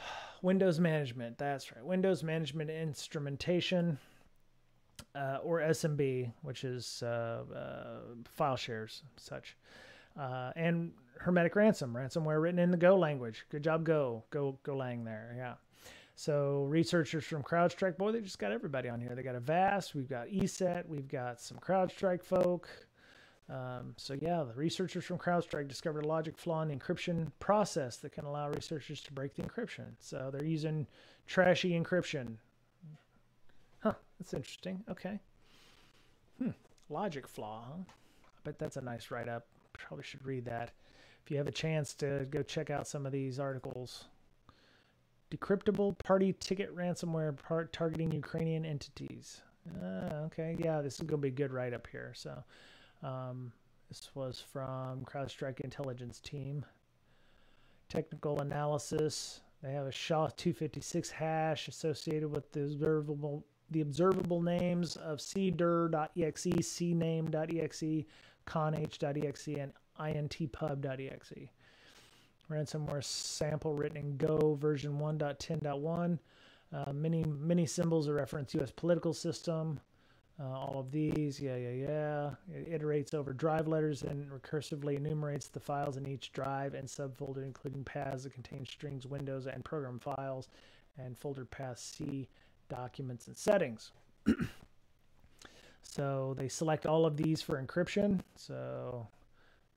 Windows management. That's right. Windows management instrumentation. Uh, or SMB, which is uh, uh, file shares, such, uh, and Hermetic Ransom, ransomware written in the Go language. Good job, Go, Go, Go Lang there. Yeah. So researchers from CrowdStrike, boy, they just got everybody on here. They got Avast, we've got ESET, we've got some CrowdStrike folk. Um, so yeah, the researchers from CrowdStrike discovered a logic flaw in the encryption process that can allow researchers to break the encryption. So they're using trashy encryption. Huh, that's interesting. Okay. Hmm, logic flaw, huh? I bet that's a nice write-up. Probably should read that if you have a chance to go check out some of these articles. Decryptable party ticket ransomware part targeting Ukrainian entities. Uh, okay, yeah, this is going to be a good write up here. So, um, this was from CrowdStrike intelligence team. Technical analysis. They have a SHA-256 hash associated with the observable the observable names of cdir.exe, cname.exe, conh.exe, and intpub.exe. Ransomware sample written in Go version 1.10.1. Uh, many many symbols that reference U.S. political system. Uh, all of these, yeah, yeah, yeah. It iterates over drive letters and recursively enumerates the files in each drive and subfolder, including paths that contain strings, windows, and program files, and folder paths C, documents, and settings. so they select all of these for encryption. So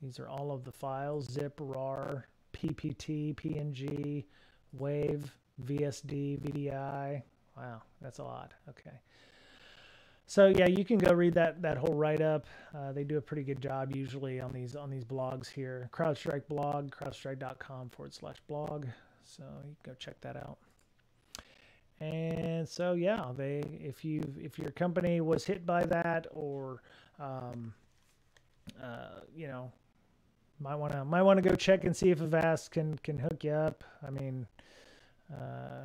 these are all of the files, zip, RAR, PPT, PNG, WAVE, VSD, VDI. Wow, that's a lot. Okay. So yeah, you can go read that that whole write up. Uh, they do a pretty good job usually on these on these blogs here. CrowdStrike blog, crowdstrike.com forward slash blog. So you can go check that out. And so yeah, they if you if your company was hit by that or um, uh, you know might want to might want to go check and see if Avast can can hook you up. I mean, uh,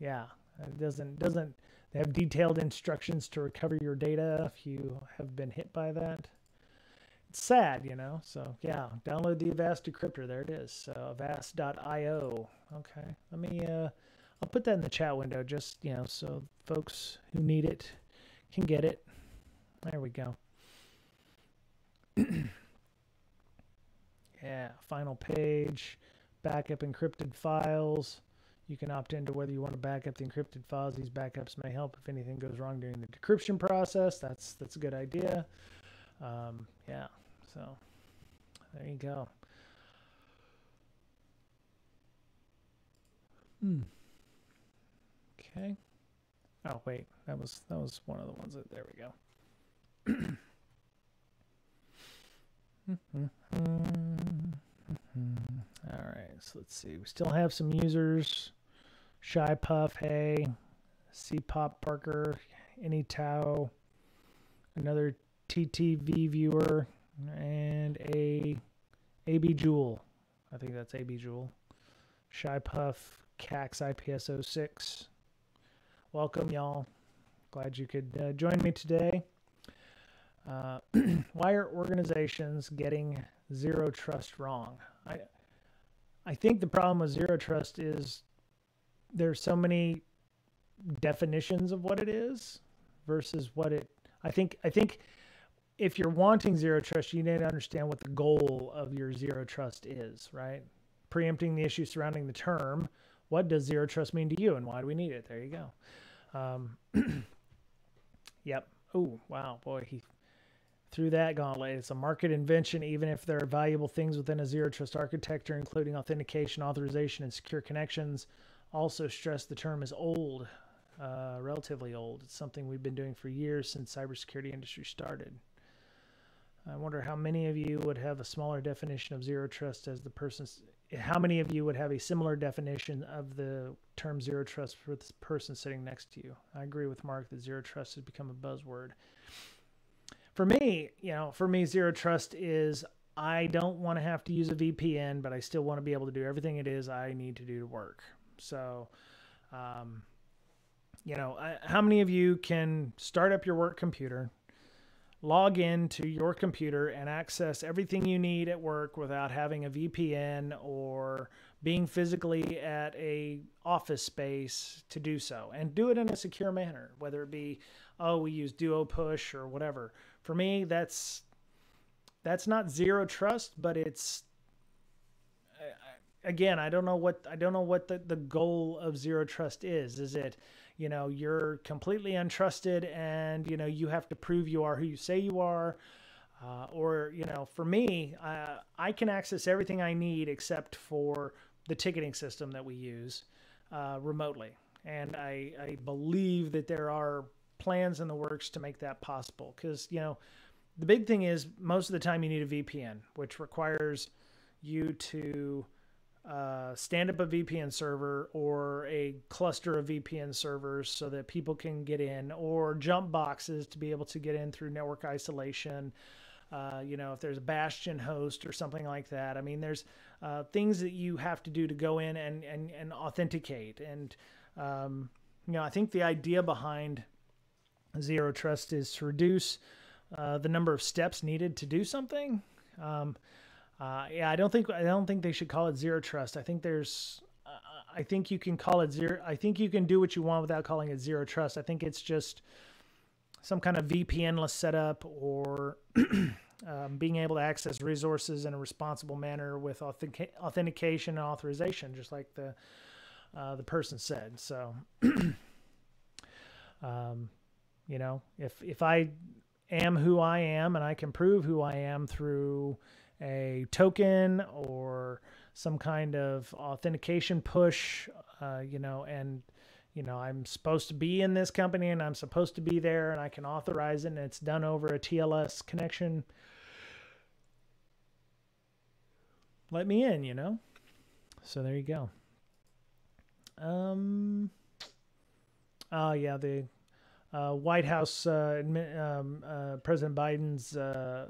yeah, it doesn't doesn't they have detailed instructions to recover your data if you have been hit by that. It's sad, you know. So yeah, download the Avast decryptor. There it is. So avast.io. Okay, let me. Uh, I'll put that in the chat window just you know so folks who need it can get it. There we go. Yeah, final page, backup encrypted files. You can opt into whether you want to back up the encrypted files. These backups may help if anything goes wrong during the decryption process. That's that's a good idea. Um, yeah, so there you go. Hmm. Okay. Oh wait, that was that was one of the ones that there we go. All right, so let's see. We still have some users. Shy Puff, Hey, C Pop Parker, Any Tau, another TTV viewer, and a AB Jewel. I think that's AB Jewel. Shy Puff, Cax IPS06. Welcome, y'all. Glad you could uh, join me today. Uh, why are organizations getting zero trust wrong? I I think the problem with zero trust is there's so many definitions of what it is versus what it I think I think if you're wanting zero trust, you need to understand what the goal of your zero trust is, right? Preempting the issue surrounding the term, what does zero trust mean to you and why do we need it? There you go. Um, yep. Oh, wow, boy, he through that gauntlet. It's a market invention, even if there are valuable things within a zero trust architecture, including authentication, authorization, and secure connections. Also, stress the term is old, uh, relatively old. It's something we've been doing for years since cybersecurity industry started. I wonder how many of you would have a smaller definition of zero trust as the person's. How many of you would have a similar definition of the term zero trust for the person sitting next to you? I agree with Mark that zero trust has become a buzzword. For me, you know, for me, zero trust is I don't want to have to use a VPN, but I still want to be able to do everything it is I need to do to work. So, um, you know, I, how many of you can start up your work computer, log in to your computer and access everything you need at work without having a VPN or being physically at a office space to do so and do it in a secure manner whether it be oh we use duo push or whatever for me that's that's not zero trust but it's again i don't know what i don't know what the, the goal of zero trust is. Is it you know you're completely untrusted and you know you have to prove you are who you say you are uh, or you know for me uh, i can access everything i need except for the ticketing system that we use uh, remotely. And I, I believe that there are plans in the works to make that possible because you know the big thing is most of the time you need a vpn which requires you to uh, stand up a VPN server or a cluster of VPN servers so that people can get in, or jump boxes to be able to get in through network isolation. Uh, you know, if there's a Bastion host or something like that. I mean, there's uh, things that you have to do to go in and and, and authenticate. And um, you know, I think the idea behind zero trust is to reduce uh, the number of steps needed to do something. Um, uh, yeah, I don't think I don't think they should call it zero trust. I think there's, uh, I think you can call it zero. I think you can do what you want without calling it zero trust. I think it's just some kind of VPNless setup or um, being able to access resources in a responsible manner with authentic- authentication and authorization, just like the uh, the person said. So, um, you know, if if I am who I am and I can prove who I am through a token or some kind of authentication push, uh, you know, and you know I'm supposed to be in this company and I'm supposed to be there and I can authorize it and it's done over a TLS connection. Let me in, you know. So there you go. Um. Oh yeah, the uh, White House uh, um, uh, President Biden's uh,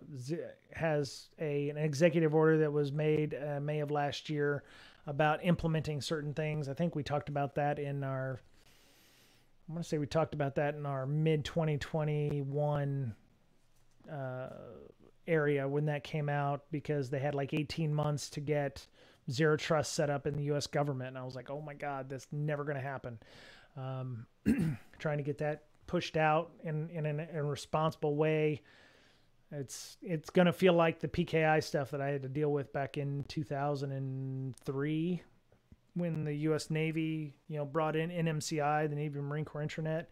has a an executive order that was made uh, May of last year about implementing certain things. I think we talked about that in our. I want to say we talked about that in our mid 2021 uh, area when that came out because they had like 18 months to get zero trust set up in the U.S. government, and I was like, oh my god, that's never going to happen. Um, trying to get that pushed out in in, an, in a responsible way. It's it's gonna feel like the PKI stuff that I had to deal with back in 2003 when the U.S. Navy you know brought in NMCI, the Navy Marine Corps Intranet,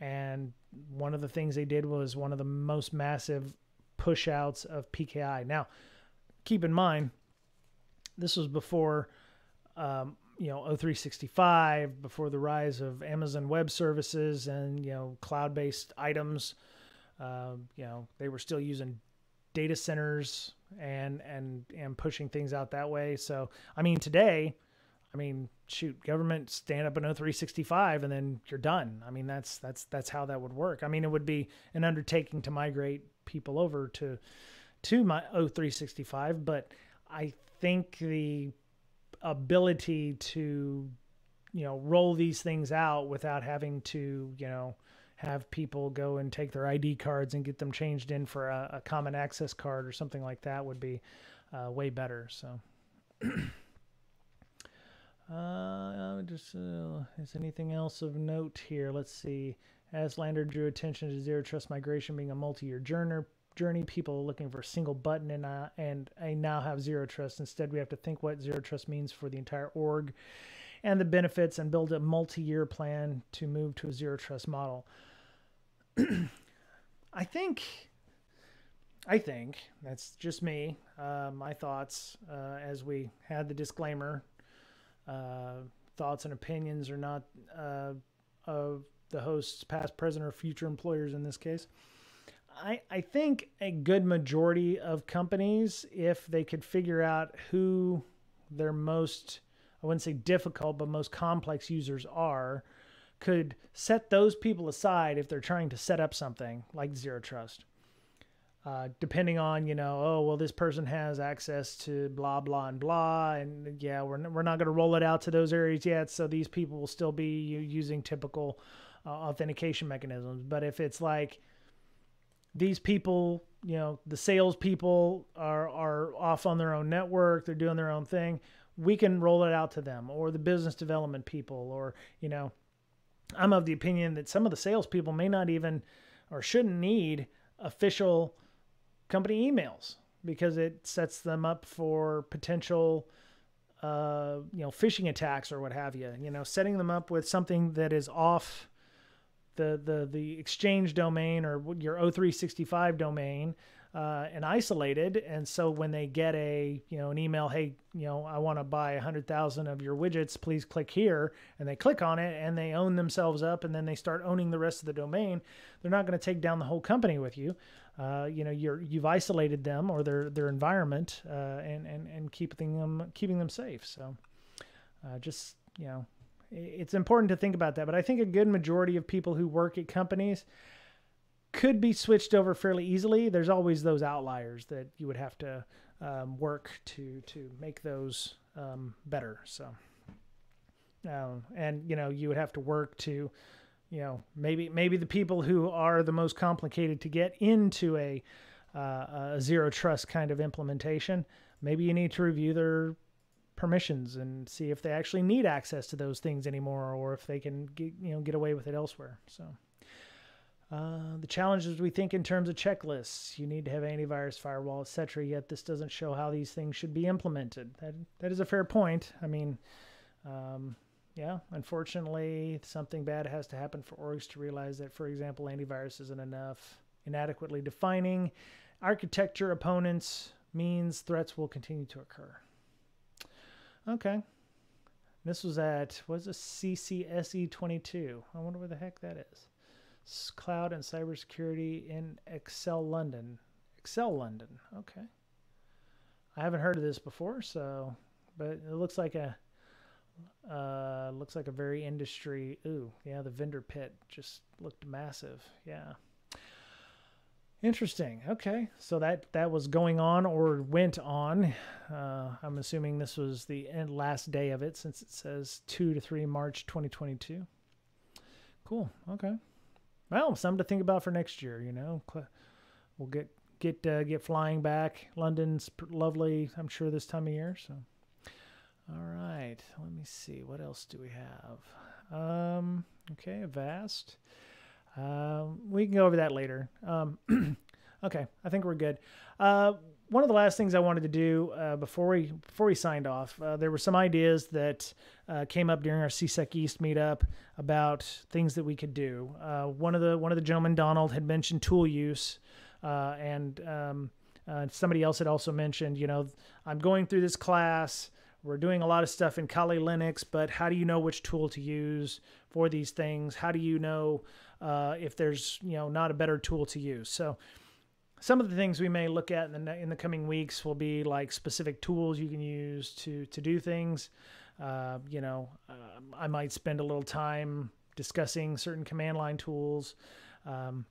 and one of the things they did was one of the most massive pushouts of PKI. Now, keep in mind, this was before um, you know O365 before the rise of Amazon Web Services and you know cloud-based items. Uh, you know they were still using data centers and and and pushing things out that way. So I mean today, I mean shoot, government stand up an O365 and then you're done. I mean that's that's that's how that would work. I mean it would be an undertaking to migrate people over to to my O365, but I think the ability to you know roll these things out without having to you know have people go and take their ID cards and get them changed in for a, a common access card or something like that would be uh, way better. So, uh, just uh, is anything else of note here? Let's see. As Lander drew attention to zero trust migration being a multi-year journey journey. People are looking for a single button, and uh, and I now have zero trust. Instead, we have to think what zero trust means for the entire org, and the benefits, and build a multi-year plan to move to a zero trust model. I think I think that's just me, uh, my thoughts uh, as we had the disclaimer. Uh, thoughts and opinions are not uh, of the host's past, present, or future employers in this case. I, I think a good majority of companies, if they could figure out who their most, I wouldn't say difficult, but most complex users are, could set those people aside if they're trying to set up something like Zero Trust. Uh, depending on you know oh well this person has access to blah blah and blah and yeah we're, we're not going to roll it out to those areas yet so these people will still be using typical uh, authentication mechanisms. But if it's like these people you know the salespeople are are off on their own network. They're doing their own thing. We can roll it out to them or the business development people or you know i'm of the opinion that some of the salespeople may not even or shouldn't need official company emails because it sets them up for potential uh, you know phishing attacks or what have you you know setting them up with something that is off the the the exchange domain or your o365 domain uh, and isolated. And so when they get a, you know, an email, hey, you know, I want to buy a hundred thousand of your widgets, please click here. And they click on it and they own themselves up and then they start owning the rest of the domain. They're not going to take down the whole company with you. Uh, you know, you're, you've isolated them or their, their environment uh, and, and, and keeping them, keeping them safe. So uh, just, you know, it's important to think about that. But I think a good majority of people who work at companies, could be switched over fairly easily. There's always those outliers that you would have to um, work to to make those um, better. So, um, and you know, you would have to work to, you know, maybe maybe the people who are the most complicated to get into a, uh, a zero trust kind of implementation. Maybe you need to review their permissions and see if they actually need access to those things anymore, or if they can get you know get away with it elsewhere. So. Uh, the challenges we think in terms of checklists. You need to have antivirus, firewall, etc. Yet this doesn't show how these things should be implemented. That that is a fair point. I mean, um, yeah, unfortunately, something bad has to happen for orgs to realize that, for example, antivirus isn't enough. Inadequately defining architecture opponents means threats will continue to occur. Okay. This was at, what's a CCSE 22? I wonder where the heck that is cloud and cybersecurity in Excel London. Excel London. Okay. I haven't heard of this before, so but it looks like a uh, looks like a very industry. Ooh, yeah, the vendor pit just looked massive. Yeah. Interesting. Okay, so that that was going on or went on. Uh, I'm assuming this was the end, last day of it, since it says two to three March 2022. Cool. Okay well, something to think about for next year. You know, we'll get get uh, get flying back. London's lovely, I'm sure this time of year. So, all right, let me see. What else do we have? Um, okay, Avast. Um, we can go over that later. Um, okay, I think we're good. Uh, one of the last things I wanted to do uh, before we before we signed off, uh, there were some ideas that uh, came up during our CSEC East meetup about things that we could do. Uh, one of the one of the gentlemen, Donald, had mentioned tool use, and um, somebody else had also mentioned, you know, I'm going through this class. We're doing a lot of stuff in Kali Linux, but how do you know which tool to use for these things? How do you know if there's you know not a better tool to use? So some of the things we may look at in the in the coming weeks will be like specific tools you can use to to do things. Uh, you know, uh, I might spend a little time discussing certain command line tools. Um,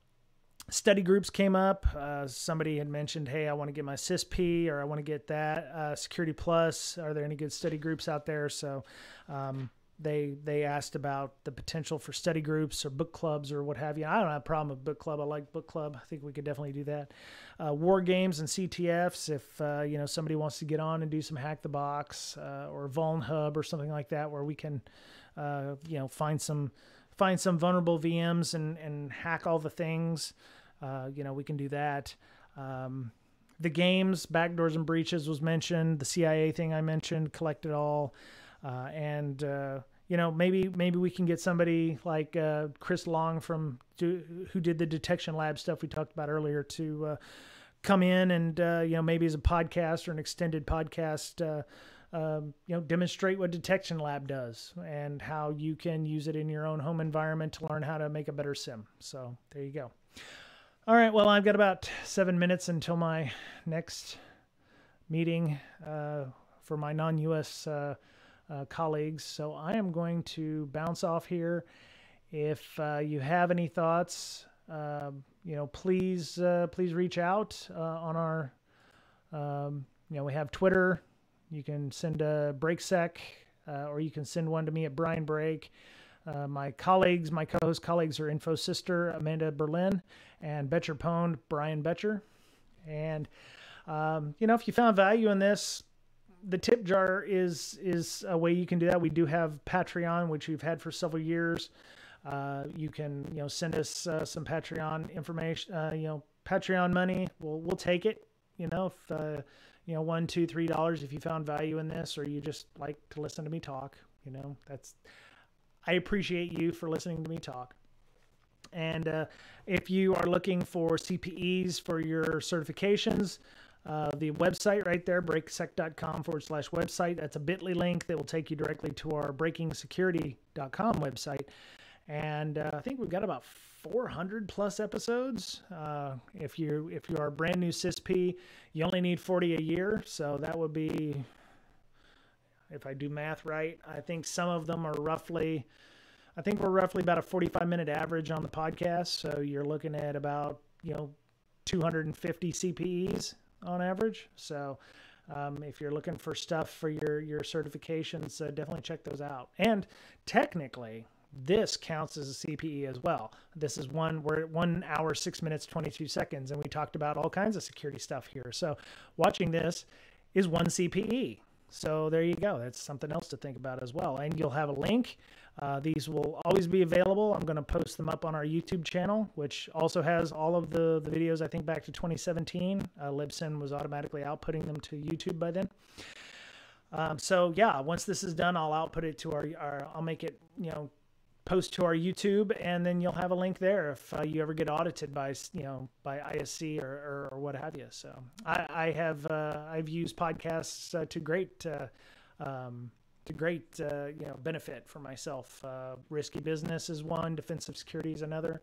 study groups came up. Uh, somebody had mentioned, "Hey, I want to get my CISSP or I want to get that uh, Security Plus. Are there any good study groups out there?" So. Um, they they asked about the potential for study groups or book clubs or what have you. I don't have a problem with book club. I like book club. I think we could definitely do that. Uh, war games and CTFs. If uh, you know somebody wants to get on and do some hack the box uh, or VulnHub or something like that, where we can uh, you know find some find some vulnerable VMs and and hack all the things. Uh, you know we can do that. Um, the games, backdoors and breaches was mentioned. The CIA thing I mentioned, collect it all. Uh, and uh, you know maybe maybe we can get somebody like uh, Chris Long from who did the detection lab stuff we talked about earlier to come in and uh, you know maybe as a podcast or an extended podcast. Uh, um, you know, demonstrate what Detection Lab does and how you can use it in your own home environment to learn how to make a better SIEM. So there you go. All right. Well, I've got about seven minutes until my next meeting uh, for my non-U.S. Uh, uh, colleagues. So I am going to bounce off here. If uh, you have any thoughts, um, you know, please uh, please reach out uh, on our. Um, you know, we have Twitter. You can send a BrakeSec, or you can send one to me at Bryan Brake. Uh, my colleagues, my co-host colleagues are InfoSystir Amanda Berlin and BoettcherPwned Brian Boettcher. And um, you know, if you found value in this, the tip jar is is a way you can do that. We do have Patreon, which we've had for several years. Uh, you can you know send us uh, some Patreon information. Uh, you know, Patreon money. We'll we'll take it. You know, if uh, you know one, two, three dollars if you found value in this, or you just like to listen to me talk. You know, that's I appreciate you for listening to me talk. And uh, if you are looking for CPEs for your certifications, uh, the website right there, brakesec.com forward slash website, that's a bit.ly link that will take you directly to our brakeingsecurity.com website. And uh, I think we've got about 400 plus episodes. Uh, if you if you are a brand new CISSP, you only need 40 a year, so that would be if I do math right. I think some of them are roughly, I think we're roughly about a 45 minute average on the podcast. So you're looking at about, you know, 250 CPEs on average. So um, if you're looking for stuff for your, your certifications, uh, definitely check those out. And technically, this counts as a CPE as well. This is one where one hour, six minutes, 22 seconds, and we talked about all kinds of security stuff here. So watching this is one CPE. So there you go. That's something else to think about as well. And you'll have a link. Uh, these will always be available. I'm going to post them up on our YouTube channel, which also has all of the, the videos, I think, back to 2017. Uh, Libsyn was automatically outputting them to YouTube by then. Um, so yeah, once this is done, I'll output it to our, our I'll make it, you know, post to our YouTube, and then you'll have a link there if uh, you ever get audited by you know by ISC or, or, or what have you. So I, I have uh, I've used podcasts uh, to great uh, um, to great uh, you know benefit for myself. Uh, risky business is one, defensive security is another.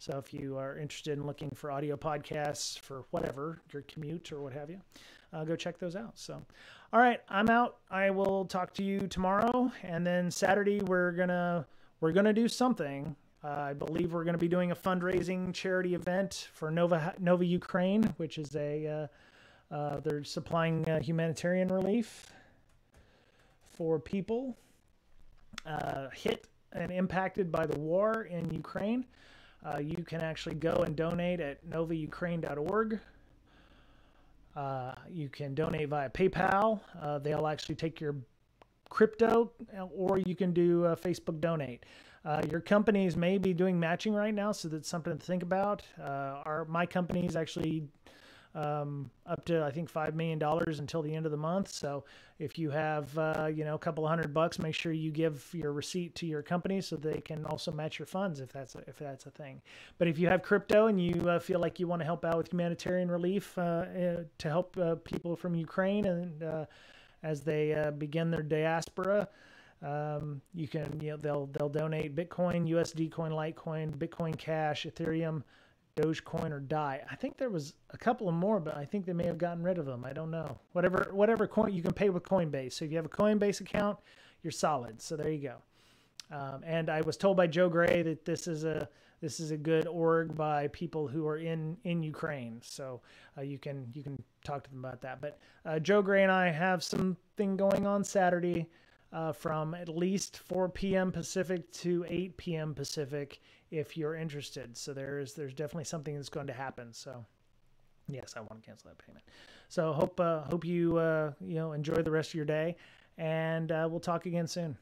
So if you are interested in looking for audio podcasts for whatever your commute or what have you, go check those out. So. All right, I'm out. I will talk to you tomorrow, and then Saturday we're gonna we're going to do something. Uh, I believe we're going to be doing a fundraising charity event for Nova Nova Ukraine, which is a uh, uh, they're supplying uh, humanitarian relief for people uh, hit and impacted by the war in Ukraine. Uh, you can actually go and donate at novaukraine.org. you can donate via PayPal. they'll actually take your crypto, or you can do a Facebook donate. Uh, your companies may be doing matching right now, so that's something to think about. Uh, our my company is actually um, up to I think five million dollars until the end of the month. So if you have uh, you know a couple of hundred bucks, make sure you give your receipt to your company so they can also match your funds if that's a, if that's a thing. But if you have crypto and you uh, feel like you want to help out with humanitarian relief uh, eh, to help uh, people from Ukraine and as they uh, begin their diaspora. Um, you can, you know, they'll they'll donate Bitcoin, USD coin, Litecoin, Bitcoin Cash, Ethereum, Dogecoin, or Dai. I think there was a couple of more, but I think they may have gotten rid of them. I don't know. Whatever whatever coin you can pay with Coinbase. So if you have a Coinbase account, you're solid. So there you go. Um, and I was told by Joe Gray that this is a this is a good org by people who are in in Ukraine. So uh, you can you can talk to them about that. But uh, Joe Gray and I have something going on Saturday uh, from at least 4 p.m. Pacific to 8 p.m. Pacific if you're interested. So there's there's definitely something that's going to happen. So yes, I want to cancel that payment. So hope uh, hope you uh, you know enjoy the rest of your day, and uh, we'll talk again soon.